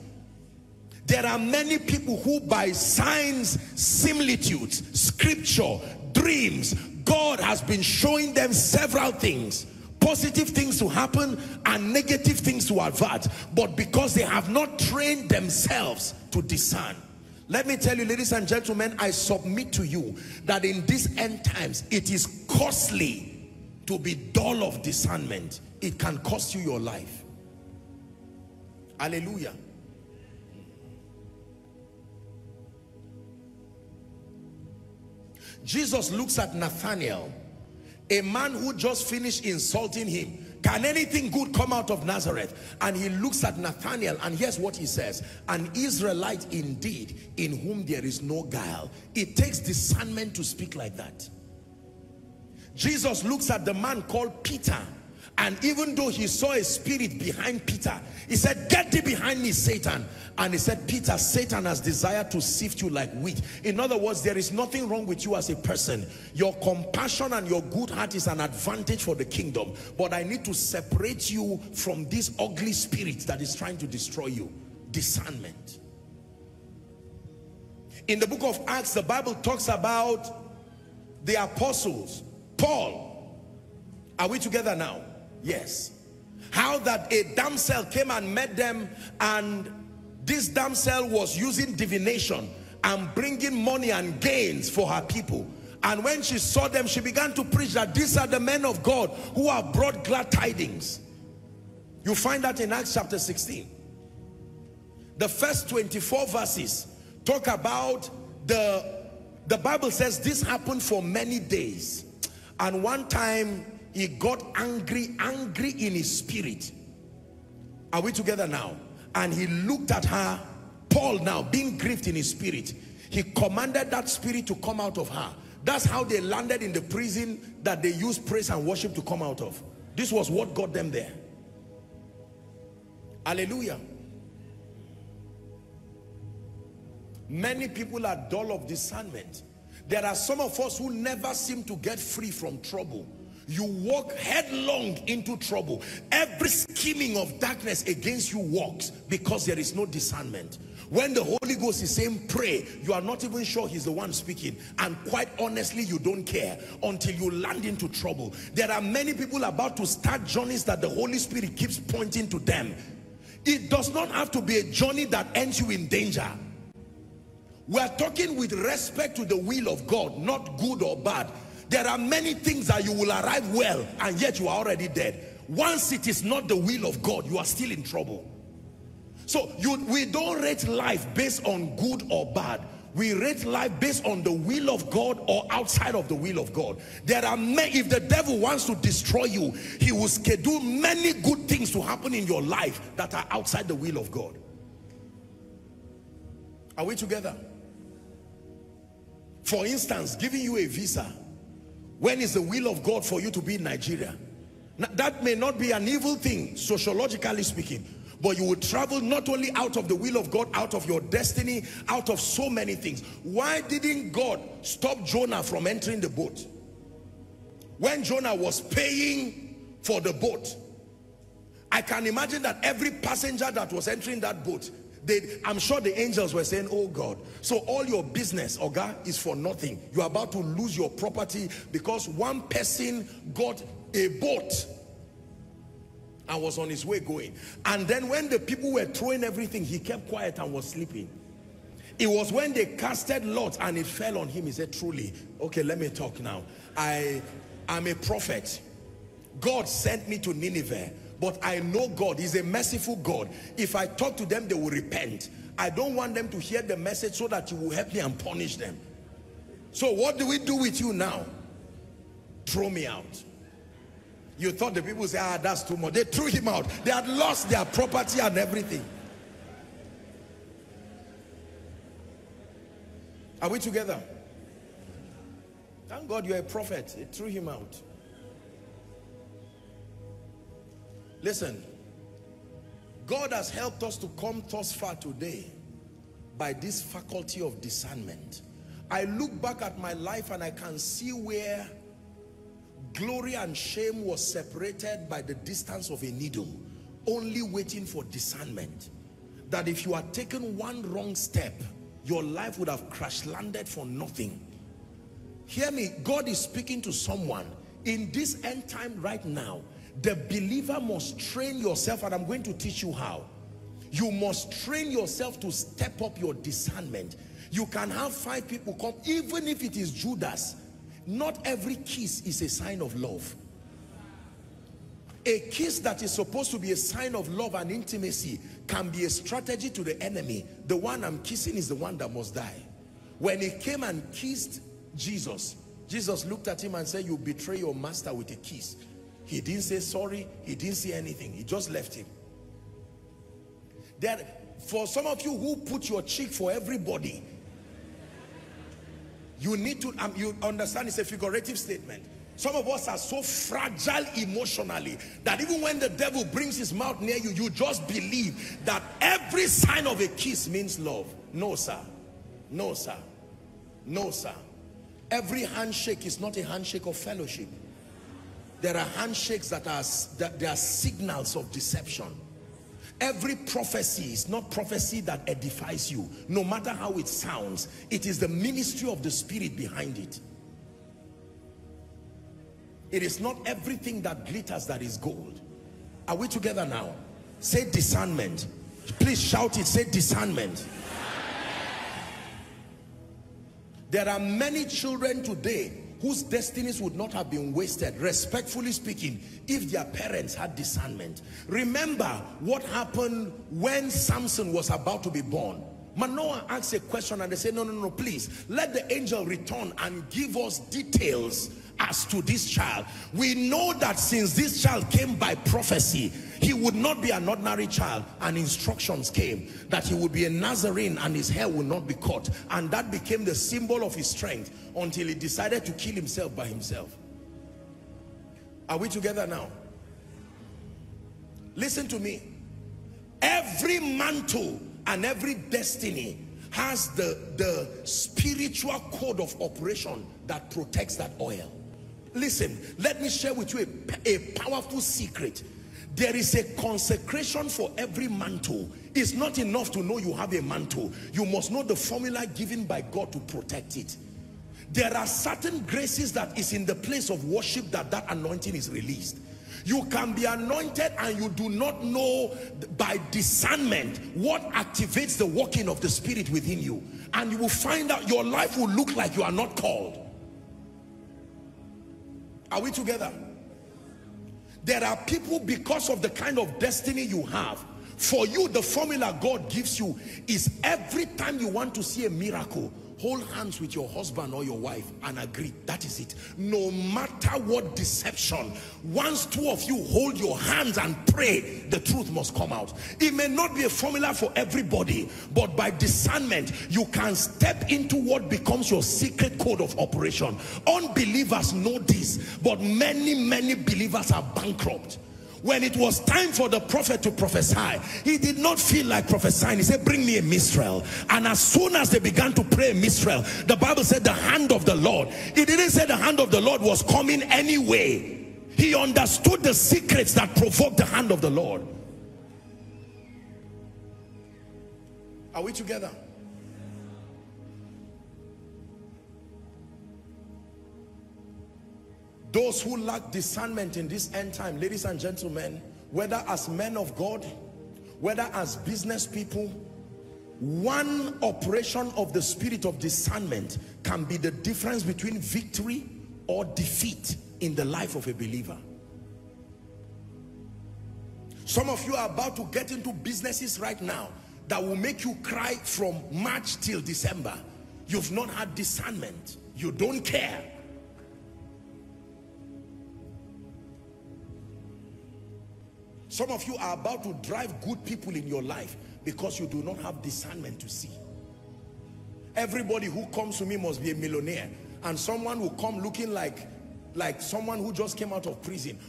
There are many people who by signs similitudes scripture dreams god has been showing them several things. Positive things to happen and negative things to avert. But because they have not trained themselves to discern let me tell you, ladies and gentlemen, I submit to you that in these end times, it is costly to be dull of discernment. It can cost you your life. Hallelujah. Jesus looks at Nathanael, a man who just finished insulting him can anything good come out of Nazareth? And he looks at Nathanael and here's what he says. An Israelite indeed in whom there is no guile. It takes discernment to speak like that. Jesus looks at the man called Peter And even though he saw a spirit behind Peter, he said, get thee behind me, Satan. And he said, Peter, Satan has desired to sift you like wheat. In other words, there is nothing wrong with you as a person. Your compassion and your good heart is an advantage for the kingdom. But I need to separate you from this ugly spirit that is trying to destroy you. Discernment. In the book of Acts, the Bible talks about the apostles. Paul. Are we together now? Yes. How that a damsel came and met them and this damsel was using divination and bringing money and gains for her people. And when she saw them, she began to preach that these are the men of God who have brought glad tidings. You find that in Acts chapter 16. The first 24 verses talk about the, the Bible says this happened for many days. And one time he got angry, angry in his spirit. Are we together now? And he looked at her, Paul now, being grieved in his spirit. He commanded that spirit to come out of her. That's how they landed in the prison that they used praise and worship to come out of. This was what got them there. Hallelujah. Many people are dull of discernment. There are some of us who never seem to get free from trouble you walk headlong into trouble. Every scheming of darkness against you walks because there is no discernment. When the Holy Ghost is saying pray, you are not even sure he's the one speaking. And quite honestly, you don't care until you land into trouble. There are many people about to start journeys that the Holy Spirit keeps pointing to them. It does not have to be a journey that ends you in danger. We are talking with respect to the will of God, not good or bad. There are many things that you will arrive well and yet you are already dead. Once it is not the will of God, you are still in trouble. So you, we don't rate life based on good or bad. We rate life based on the will of God or outside of the will of God. There are many, if the devil wants to destroy you, he will schedule many good things to happen in your life that are outside the will of God. Are we together? For instance, giving you a visa when is the will of God for you to be in Nigeria? Now, that may not be an evil thing, sociologically speaking, but you will travel not only out of the will of God, out of your destiny, out of so many things. Why didn't God stop Jonah from entering the boat? When Jonah was paying for the boat, I can imagine that every passenger that was entering that boat they, I'm sure the angels were saying, oh God, so all your business, Oga, is for nothing. You're about to lose your property because one person got a boat and was on his way going. And then when the people were throwing everything, he kept quiet and was sleeping. It was when they casted lots and it fell on him. He said, truly, okay, let me talk now. I am a prophet. God sent me to Nineveh but I know God is a merciful God. If I talk to them, they will repent. I don't want them to hear the message so that you will help me and punish them. So what do we do with you now? Throw me out. You thought the people say, ah, that's too much. They threw him out. They had lost their property and everything. Are we together? Thank God you're a prophet. They threw him out. Listen, God has helped us to come thus far today by this faculty of discernment. I look back at my life and I can see where glory and shame was separated by the distance of a needle, only waiting for discernment. That if you had taken one wrong step, your life would have crash landed for nothing. Hear me, God is speaking to someone in this end time right now the believer must train yourself and I'm going to teach you how. You must train yourself to step up your discernment. You can have five people come, even if it is Judas. Not every kiss is a sign of love. A kiss that is supposed to be a sign of love and intimacy can be a strategy to the enemy. The one I'm kissing is the one that must die. When he came and kissed Jesus, Jesus looked at him and said, you betray your master with a kiss. He didn't say sorry. He didn't say anything. He just left him. That for some of you who put your cheek for everybody, you need to, um, you understand it's a figurative statement. Some of us are so fragile emotionally that even when the devil brings his mouth near you, you just believe that every sign of a kiss means love. No, sir. No, sir. No, sir. Every handshake is not a handshake of fellowship. There are handshakes that are that there are signals of deception. Every prophecy is not prophecy that edifies you. No matter how it sounds, it is the ministry of the spirit behind it. It is not everything that glitters that is gold. Are we together now? Say discernment. Please shout it. Say discernment. There are many children today whose destinies would not have been wasted, respectfully speaking, if their parents had discernment. Remember what happened when Samson was about to be born. Manoah asked a question and they said, no, no, no, please, let the angel return and give us details as to this child. We know that since this child came by prophecy, he would not be an ordinary child and instructions came that he would be a Nazarene and his hair would not be cut and that became the symbol of his strength until he decided to kill himself by himself. Are we together now? Listen to me. Every mantle and every destiny has the, the spiritual code of operation that protects that oil. Listen, let me share with you a, a powerful secret. There is a consecration for every mantle. It's not enough to know you have a mantle. You must know the formula given by God to protect it. There are certain graces that is in the place of worship that that anointing is released. You can be anointed and you do not know by discernment what activates the working of the spirit within you. And you will find out your life will look like you are not called. Are we together? There are people because of the kind of destiny you have. For you, the formula God gives you is every time you want to see a miracle, hold hands with your husband or your wife and agree. That is it. No matter what deception once two of you hold your hands and pray the truth must come out. It may not be a formula for everybody but by discernment you can step into what becomes your secret code of operation. Unbelievers know this but many many believers are bankrupt when it was time for the prophet to prophesy he did not feel like prophesying. He said bring me a minstrel and as soon as they began to pray minstrel the bible said the hand of the lord he didn't say the hand of the lord was coming anyway. He understood the secrets that provoked the hand of the lord. Are we together Those who lack discernment in this end time, ladies and gentlemen, whether as men of God, whether as business people, one operation of the spirit of discernment can be the difference between victory or defeat in the life of a believer. Some of you are about to get into businesses right now that will make you cry from March till December. You've not had discernment. You don't care Some of you are about to drive good people in your life because you do not have discernment to see. Everybody who comes to me must be a millionaire. And someone will come looking like, like someone who just came out of prison.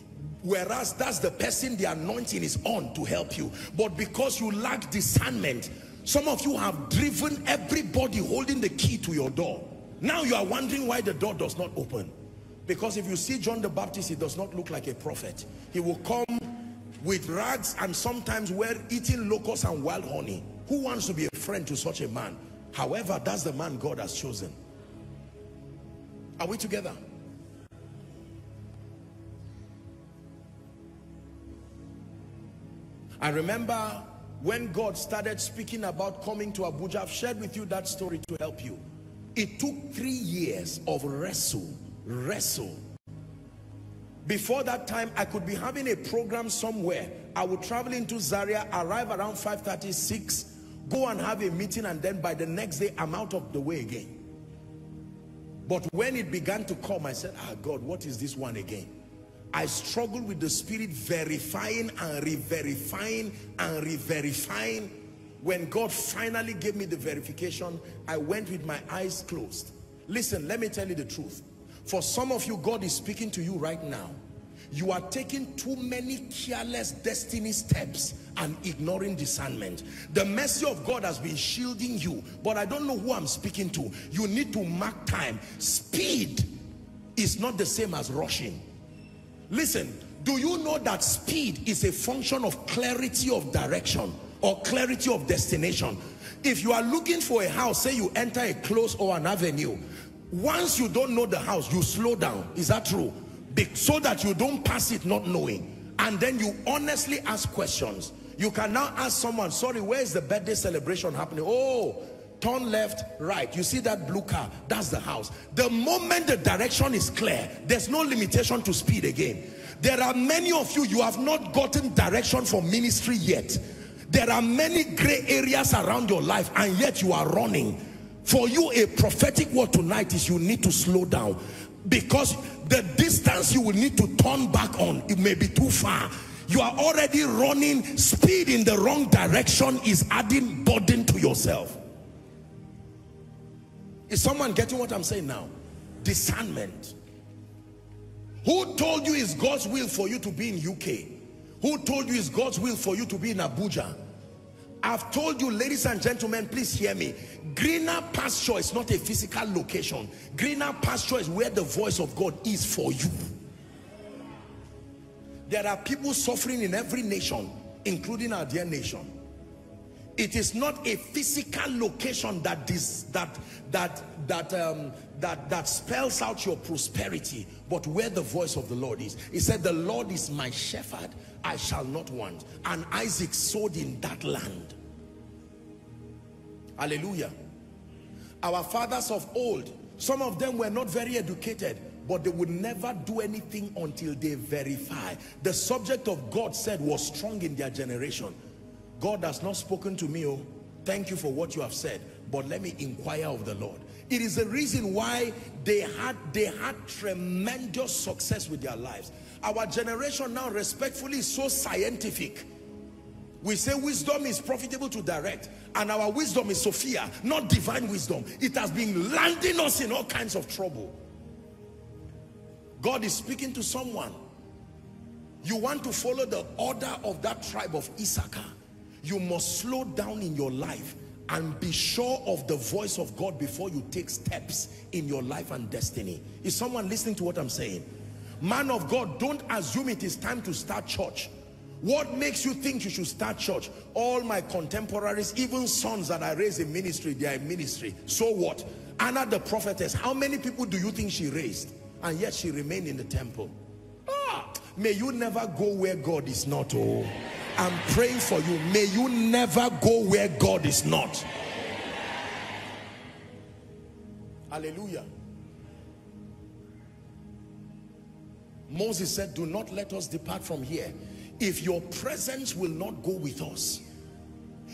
Whereas that's the person the anointing is on to help you. But because you lack discernment, some of you have driven everybody holding the key to your door. Now you are wondering why the door does not open. Because if you see John the Baptist, he does not look like a prophet. He will come with rags and sometimes we're eating locusts and wild honey. Who wants to be a friend to such a man? However, that's the man God has chosen. Are we together? I remember when God started speaking about coming to Abuja, I've shared with you that story to help you. It took three years of wrestle, wrestle, before that time, I could be having a program somewhere. I would travel into Zaria, arrive around 5.36, go and have a meeting, and then by the next day, I'm out of the way again. But when it began to come, I said, ah, God, what is this one again? I struggled with the spirit verifying and re-verifying and re-verifying. When God finally gave me the verification, I went with my eyes closed. Listen, let me tell you the truth. For some of you, God is speaking to you right now. You are taking too many careless destiny steps and ignoring discernment. The mercy of God has been shielding you, but I don't know who I'm speaking to. You need to mark time. Speed is not the same as rushing. Listen, do you know that speed is a function of clarity of direction or clarity of destination? If you are looking for a house, say you enter a close or an avenue, once you don't know the house, you slow down. Is that true? So that you don't pass it not knowing. And then you honestly ask questions. You can now ask someone, sorry, where is the birthday celebration happening? Oh, turn left, right. You see that blue car? That's the house. The moment the direction is clear, there's no limitation to speed again. There are many of you, you have not gotten direction for ministry yet. There are many gray areas around your life and yet you are running. For you, a prophetic word tonight is you need to slow down because the distance you will need to turn back on, it may be too far. You are already running, speed in the wrong direction is adding burden to yourself. Is someone getting what I'm saying now? Discernment. Who told you it's God's will for you to be in UK? Who told you it's God's will for you to be in Abuja? I've told you, ladies and gentlemen, please hear me. Greener pasture is not a physical location. Greener pasture is where the voice of God is for you. There are people suffering in every nation, including our dear nation. It is not a physical location that this, that that that um, that that spells out your prosperity, but where the voice of the Lord is. He said, "The Lord is my shepherd; I shall not want." And Isaac sowed in that land. Hallelujah. Our fathers of old, some of them were not very educated, but they would never do anything until they verify. The subject of God said was strong in their generation. God has not spoken to me, oh, thank you for what you have said, but let me inquire of the Lord. It is the reason why they had, they had tremendous success with their lives. Our generation now respectfully is so scientific. We say wisdom is profitable to direct and our wisdom is Sophia, not divine wisdom. It has been landing us in all kinds of trouble. God is speaking to someone. You want to follow the order of that tribe of Issachar. You must slow down in your life and be sure of the voice of God before you take steps in your life and destiny. Is someone listening to what I'm saying? Man of God, don't assume it is time to start church. What makes you think you should start church? All my contemporaries, even sons that I raised in ministry, they are in ministry. So what? Anna the prophetess, how many people do you think she raised? And yet she remained in the temple. Ah, may you never go where God is not. Oh. I'm praying for you. May you never go where God is not. Hallelujah. Moses said, do not let us depart from here. If your presence will not go with us.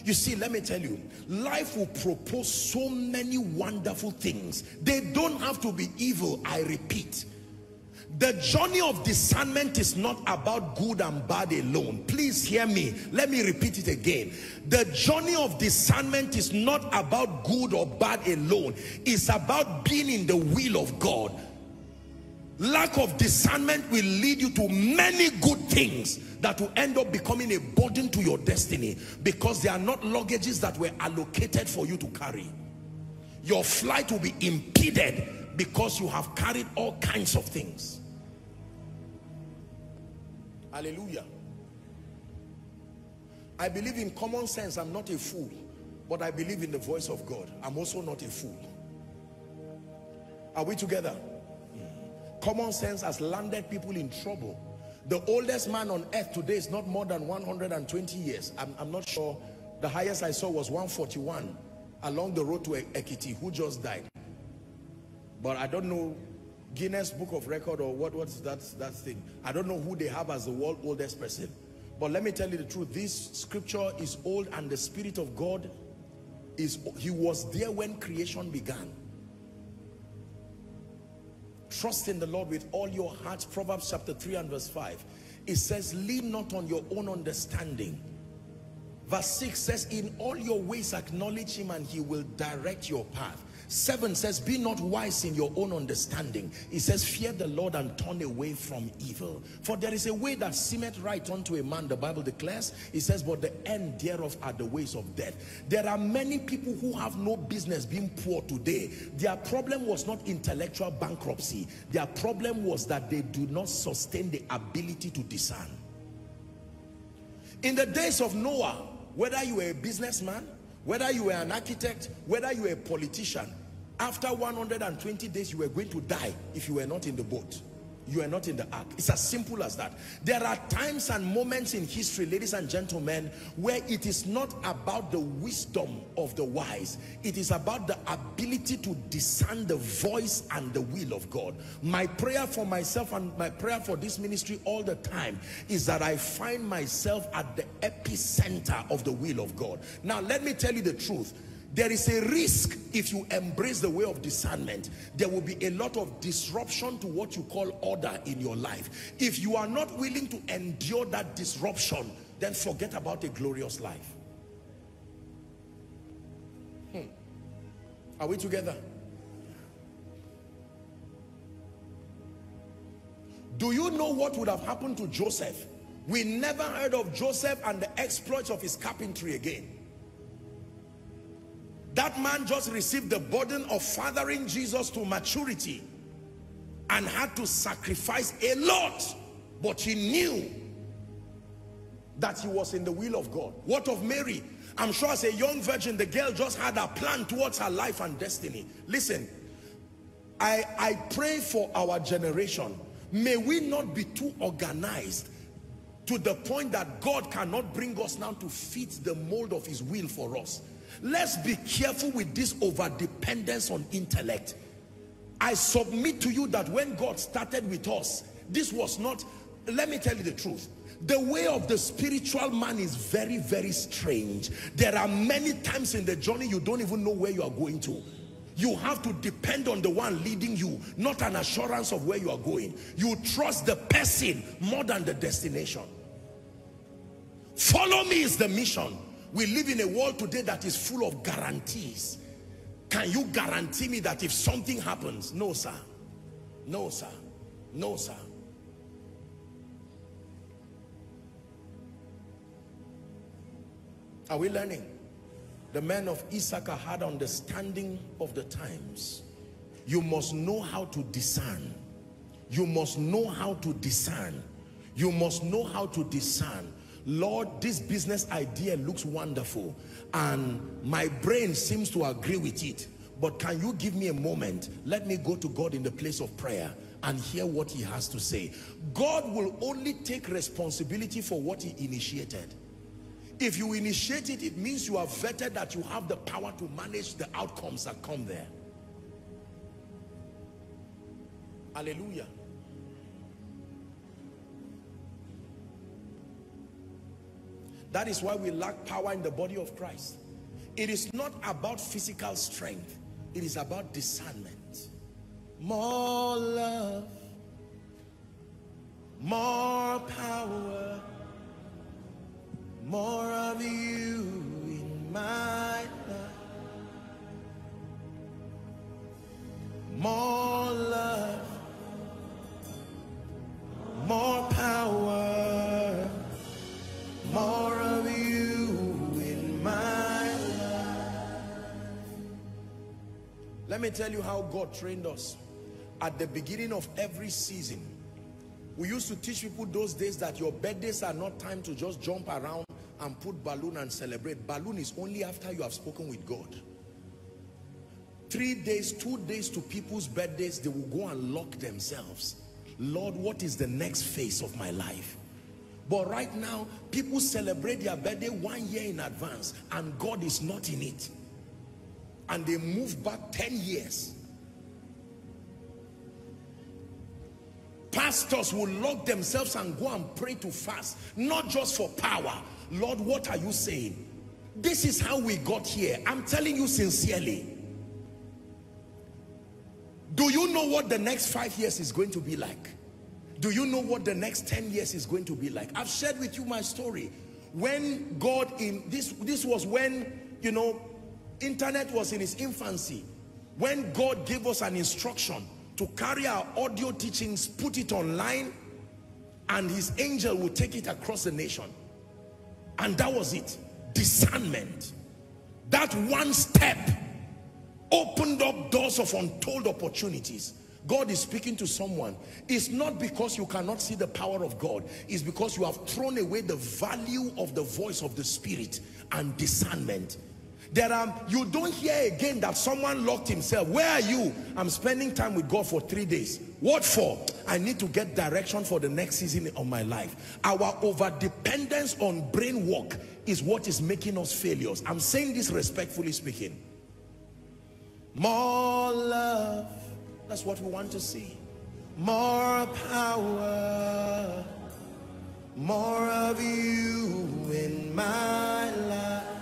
You see, let me tell you, life will propose so many wonderful things. They don't have to be evil, I repeat. The journey of discernment is not about good and bad alone. Please hear me. Let me repeat it again. The journey of discernment is not about good or bad alone. It's about being in the will of God. Lack of discernment will lead you to many good things that will end up becoming a burden to your destiny because they are not luggages that were allocated for you to carry. Your flight will be impeded because you have carried all kinds of things. Hallelujah. I believe in common sense. I'm not a fool. But I believe in the voice of God. I'm also not a fool. Are we together? Common sense has landed people in trouble. The oldest man on earth today is not more than 120 years. I'm, I'm not sure. The highest I saw was 141 along the road to Ekiti, who just died. But I don't know Guinness Book of Record or what, what's that, that thing. I don't know who they have as the world oldest person. But let me tell you the truth. This scripture is old and the Spirit of God is, he was there when creation began. Trust in the Lord with all your heart. Proverbs chapter 3 and verse 5. It says, lean not on your own understanding. Verse 6 says, in all your ways acknowledge him and he will direct your path. 7 says, be not wise in your own understanding. It says, fear the Lord and turn away from evil. For there is a way that seemeth right unto a man, the Bible declares. It says, but the end thereof are the ways of death. There are many people who have no business being poor today. Their problem was not intellectual bankruptcy. Their problem was that they do not sustain the ability to discern. In the days of Noah, whether you were a businessman, whether you were an architect, whether you were a politician, after 120 days you were going to die if you were not in the boat you are not in the ark. It's as simple as that. There are times and moments in history, ladies and gentlemen, where it is not about the wisdom of the wise. It is about the ability to discern the voice and the will of God. My prayer for myself and my prayer for this ministry all the time is that I find myself at the epicenter of the will of God. Now, let me tell you the truth there is a risk if you embrace the way of discernment. There will be a lot of disruption to what you call order in your life. If you are not willing to endure that disruption, then forget about a glorious life. Hmm. Are we together? Do you know what would have happened to Joseph? We never heard of Joseph and the exploits of his carpentry again. That man just received the burden of fathering Jesus to maturity and had to sacrifice a lot. But he knew that he was in the will of God. What of Mary? I'm sure as a young virgin, the girl just had a plan towards her life and destiny. Listen, I, I pray for our generation. May we not be too organized to the point that God cannot bring us now to fit the mold of his will for us. Let's be careful with this over dependence on intellect. I submit to you that when God started with us, this was not, let me tell you the truth. The way of the spiritual man is very, very strange. There are many times in the journey you don't even know where you are going to. You have to depend on the one leading you, not an assurance of where you are going. You trust the person more than the destination. Follow me is the mission. We live in a world today that is full of guarantees. Can you guarantee me that if something happens? No, sir. No, sir. No, sir. Are we learning? The men of Issachar had understanding of the times. You must know how to discern. You must know how to discern. You must know how to discern. Lord, this business idea looks wonderful and my brain seems to agree with it. But can you give me a moment? Let me go to God in the place of prayer and hear what he has to say. God will only take responsibility for what he initiated. If you initiate it, it means you have vetted that you have the power to manage the outcomes that come there. Hallelujah. That is why we lack power in the body of Christ. It is not about physical strength. It is about discernment. More love. More power. More of you in my life. More love. More power. More Let me tell you how God trained us. At the beginning of every season, we used to teach people those days that your birthdays are not time to just jump around and put balloon and celebrate. Balloon is only after you have spoken with God. Three days, two days to people's birthdays, they will go and lock themselves. Lord, what is the next phase of my life? But right now, people celebrate their birthday one year in advance and God is not in it. And they move back 10 years. Pastors will lock themselves and go and pray to fast, not just for power. Lord, what are you saying? This is how we got here. I'm telling you sincerely. Do you know what the next five years is going to be like? Do you know what the next 10 years is going to be like? I've shared with you my story. When God in this, this was when, you know, internet was in its infancy. when God gave us an instruction to carry our audio teachings, put it online, and his angel will take it across the nation. And that was it. Discernment. That one step opened up doors of untold opportunities. God is speaking to someone. It's not because you cannot see the power of God. It's because you have thrown away the value of the voice of the Spirit and discernment. There are, um, you don't hear again that someone locked himself. Where are you? I'm spending time with God for three days. What for? I need to get direction for the next season of my life. Our over dependence on brain work is what is making us failures. I'm saying this respectfully speaking. More love. That's what we want to see. More power. More of you in my life.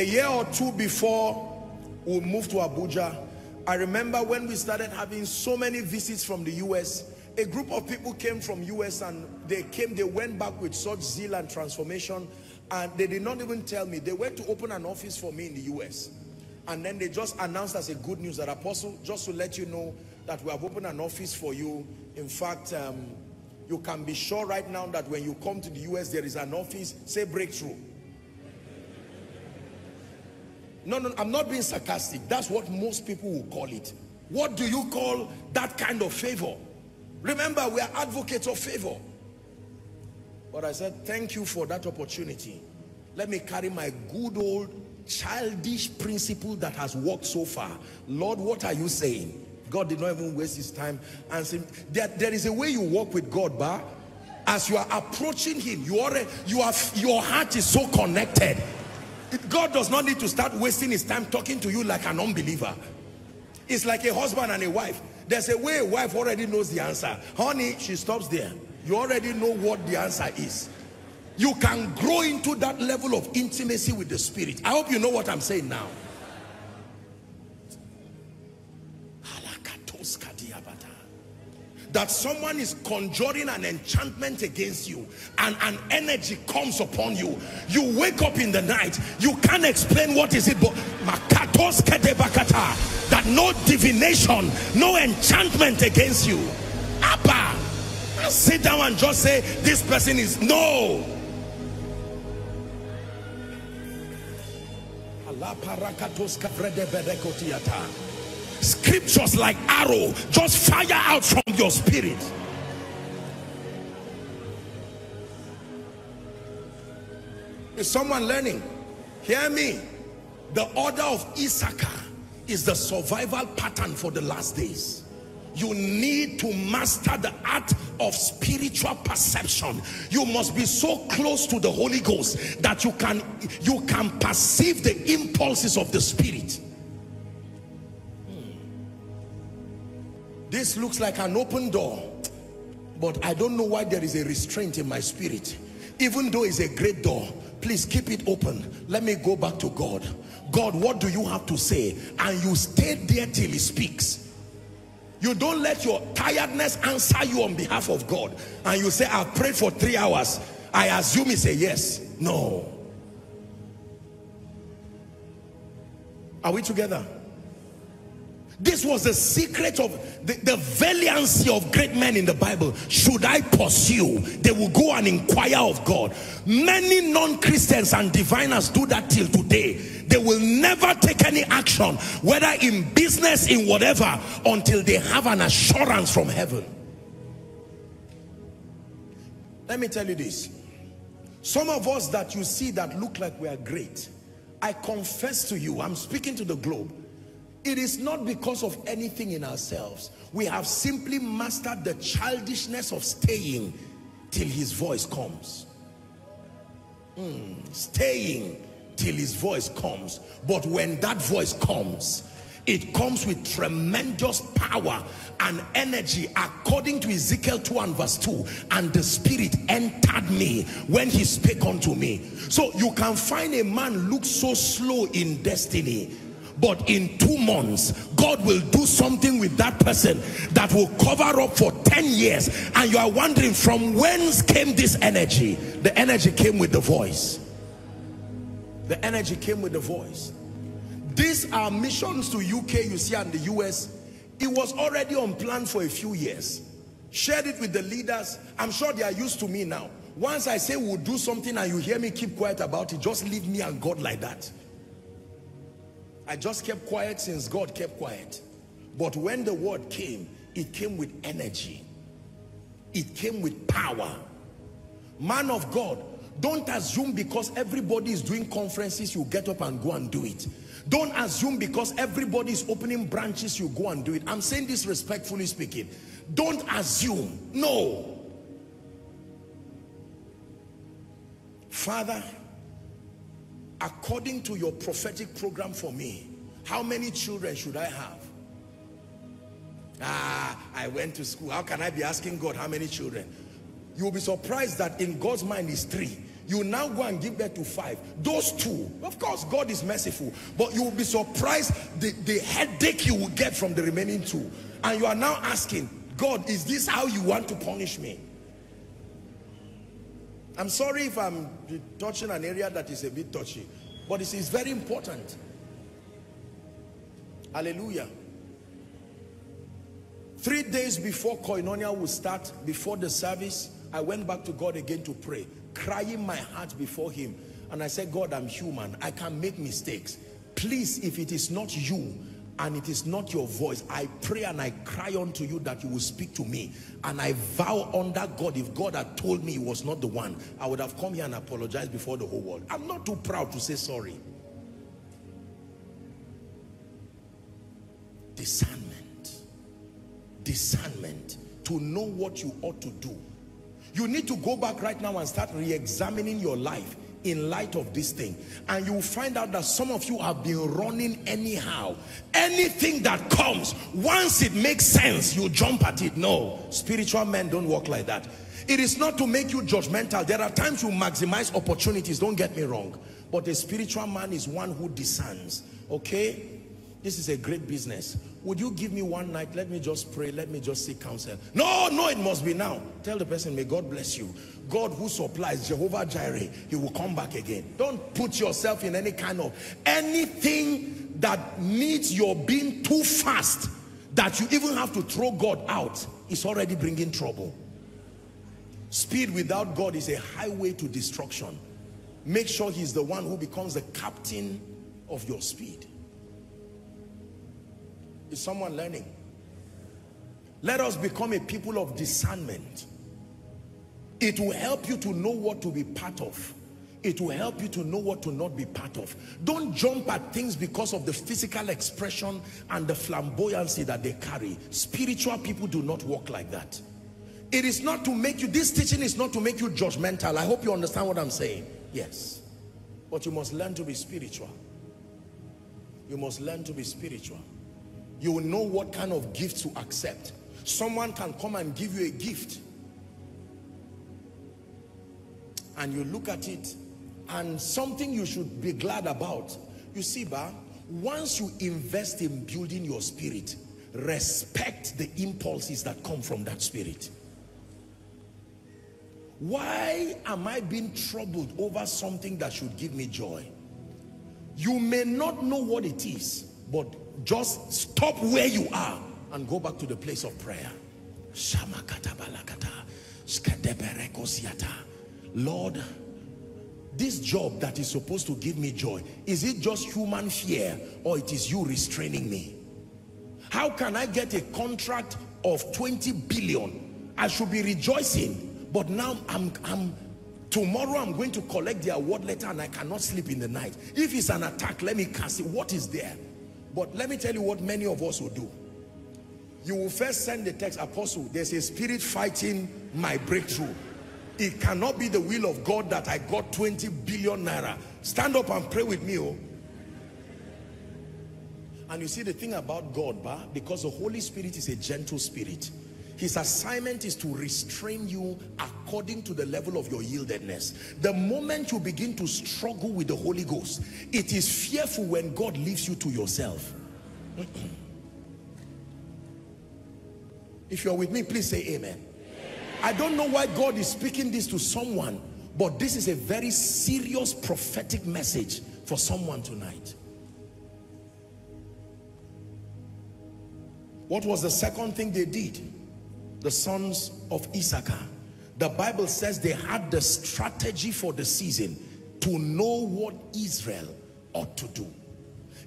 A year or two before we moved to Abuja, I remember when we started having so many visits from the US, a group of people came from US and they came, they went back with such zeal and transformation and they did not even tell me. They went to open an office for me in the US. And then they just announced as a good news that Apostle, just to let you know that we have opened an office for you. In fact, um, you can be sure right now that when you come to the US, there is an office, say breakthrough. No, no, I'm not being sarcastic. That's what most people will call it. What do you call that kind of favor? Remember, we are advocates of favor. But I said, thank you for that opportunity. Let me carry my good old childish principle that has worked so far. Lord, what are you saying? God did not even waste his time And answering. There, there is a way you walk with God, but as you are approaching him, you are, you are, your heart is so connected. God does not need to start wasting his time talking to you like an unbeliever. It's like a husband and a wife. There's a way a wife already knows the answer. Honey, she stops there. You already know what the answer is. You can grow into that level of intimacy with the Spirit. I hope you know what I'm saying now. That someone is conjuring an enchantment against you and an energy comes upon you. You wake up in the night, you can't explain what is it, but that no divination, no enchantment against you. Abba, sit down and just say, this person is no. Scriptures like arrow just fire out from your spirit. Is someone learning? Hear me. The order of Issachar is the survival pattern for the last days you need to master the art of spiritual perception. You must be so close to the holy ghost that you can you can perceive the impulses of the spirit. This looks like an open door but i don't know why there is a restraint in my spirit. Even though it's a great door please keep it open. Let me go back to god. God what do you have to say? And you stay there till he speaks you don't let your tiredness answer you on behalf of God. And you say, I've prayed for three hours. I assume he say yes. No. Are we together? This was the secret of the, the valiancy of great men in the Bible. Should I pursue? They will go and inquire of God. Many non-Christians and diviners do that till today. They will never take any action, whether in business, in whatever, until they have an assurance from heaven. Let me tell you this. Some of us that you see that look like we are great, I confess to you, I'm speaking to the globe, it is not because of anything in ourselves. We have simply mastered the childishness of staying till his voice comes. Mm, staying till his voice comes. But when that voice comes, it comes with tremendous power and energy according to Ezekiel 2 and verse 2 and the spirit entered me when he spake unto me. So you can find a man look so slow in destiny but in two months God will do something with that person that will cover up for 10 years. And you are wondering from whence came this energy? The energy came with the voice the energy came with the voice these are missions to UK you see and the US it was already on plan for a few years shared it with the leaders I'm sure they are used to me now once I say we'll do something and you hear me keep quiet about it just leave me and God like that I just kept quiet since God kept quiet. But when the word came, it came with energy. It came with power. Man of God, don't assume because everybody is doing conferences, you get up and go and do it. Don't assume because everybody is opening branches, you go and do it. I'm saying this respectfully speaking. Don't assume. No. Father, according to your prophetic program for me, how many children should I have? Ah, I went to school. How can I be asking God how many children? You'll be surprised that in God's mind is three. You now go and give birth to five. Those two, of course, God is merciful. But you will be surprised the, the headache you will get from the remaining two. And you are now asking, God, is this how you want to punish me? I'm sorry if I'm touching an area that is a bit touchy, but it is very important. Hallelujah. Three days before Koinonia will start, before the service, I went back to God again to pray, crying my heart before him. And I said, God, I'm human. I can make mistakes. Please, if it is not you, and it is not your voice i pray and i cry unto you that you will speak to me and i vow under god if god had told me he was not the one i would have come here and apologized before the whole world i'm not too proud to say sorry discernment discernment to know what you ought to do you need to go back right now and start re-examining your life in light of this thing. And you will find out that some of you have been running anyhow. Anything that comes once it makes sense you jump at it. No spiritual men don't work like that. It is not to make you judgmental. There are times you maximize opportunities don't get me wrong. But a spiritual man is one who discerns okay this is a great business would you give me one night let me just pray let me just seek counsel no no it must be now tell the person may god bless you God who supplies, Jehovah Jireh, he will come back again. Don't put yourself in any kind of, anything that needs your being too fast, that you even have to throw God out, is already bringing trouble. Speed without God is a highway to destruction. Make sure he's the one who becomes the captain of your speed. Is someone learning? Let us become a people of discernment. It will help you to know what to be part of. It will help you to know what to not be part of. Don't jump at things because of the physical expression and the flamboyancy that they carry. Spiritual people do not work like that. It is not to make you, this teaching is not to make you judgmental. I hope you understand what I'm saying. Yes. But you must learn to be spiritual. You must learn to be spiritual. You will know what kind of gift to accept. Someone can come and give you a gift and you look at it and something you should be glad about. You see, Ba, once you invest in building your spirit, respect the impulses that come from that spirit. Why am I being troubled over something that should give me joy? You may not know what it is, but just stop where you are and go back to the place of prayer. Lord, this job that is supposed to give me joy, is it just human fear or it is you restraining me? How can I get a contract of 20 billion? I should be rejoicing, but now I'm, I'm tomorrow I'm going to collect the award letter and I cannot sleep in the night. If it's an attack, let me cast it. What is there? But let me tell you what many of us will do. You will first send the text, apostle, there's a spirit fighting my breakthrough. It cannot be the will of God that I got 20 billion naira. Stand up and pray with me. Oh. And you see the thing about God, bah, because the Holy Spirit is a gentle spirit, his assignment is to restrain you according to the level of your yieldedness. The moment you begin to struggle with the Holy Ghost, it is fearful when God leaves you to yourself. if you're with me, please say amen. I don't know why God is speaking this to someone, but this is a very serious prophetic message for someone tonight. What was the second thing they did? The sons of Issachar. The Bible says they had the strategy for the season to know what Israel ought to do.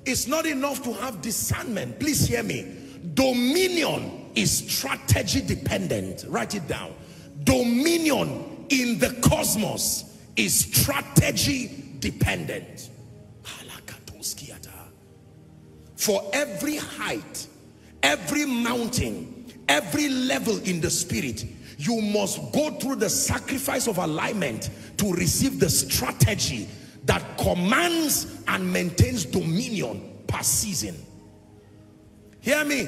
It's not enough to have discernment. Please hear me. Dominion is strategy dependent. Write it down. Dominion in the cosmos is strategy dependent. For every height every mountain, every level in the spirit, you must go through the sacrifice of alignment to receive the strategy that commands and maintains dominion per season. Hear me.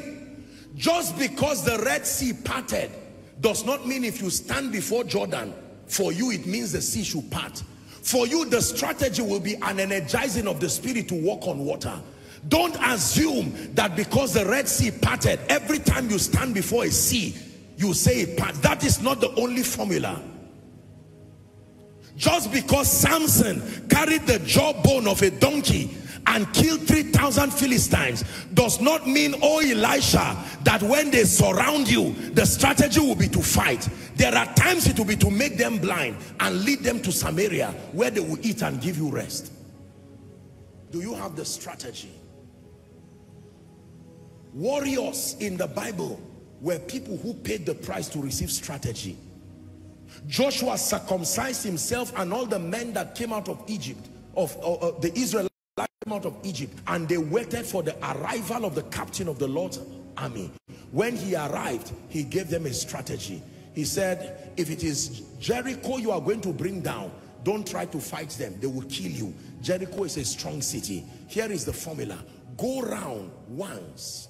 Just because the Red Sea parted does not mean if you stand before Jordan, for you it means the sea should part. For you the strategy will be an energizing of the spirit to walk on water. Don't assume that because the Red Sea parted, every time you stand before a sea, you say it part. That is not the only formula. Just because Samson carried the jawbone of a donkey and killed 3,000 Philistines does not mean, oh Elisha, that when they surround you, the strategy will be to fight. There are times it will be to make them blind and lead them to Samaria where they will eat and give you rest. Do you have the strategy? Warriors in the Bible were people who paid the price to receive strategy. Joshua circumcised himself and all the men that came out of Egypt, of uh, the Israelites came out of Egypt, and they waited for the arrival of the captain of the Lord's army. When he arrived, he gave them a strategy. He said, if it is Jericho you are going to bring down, don't try to fight them. They will kill you. Jericho is a strong city. Here is the formula. Go round once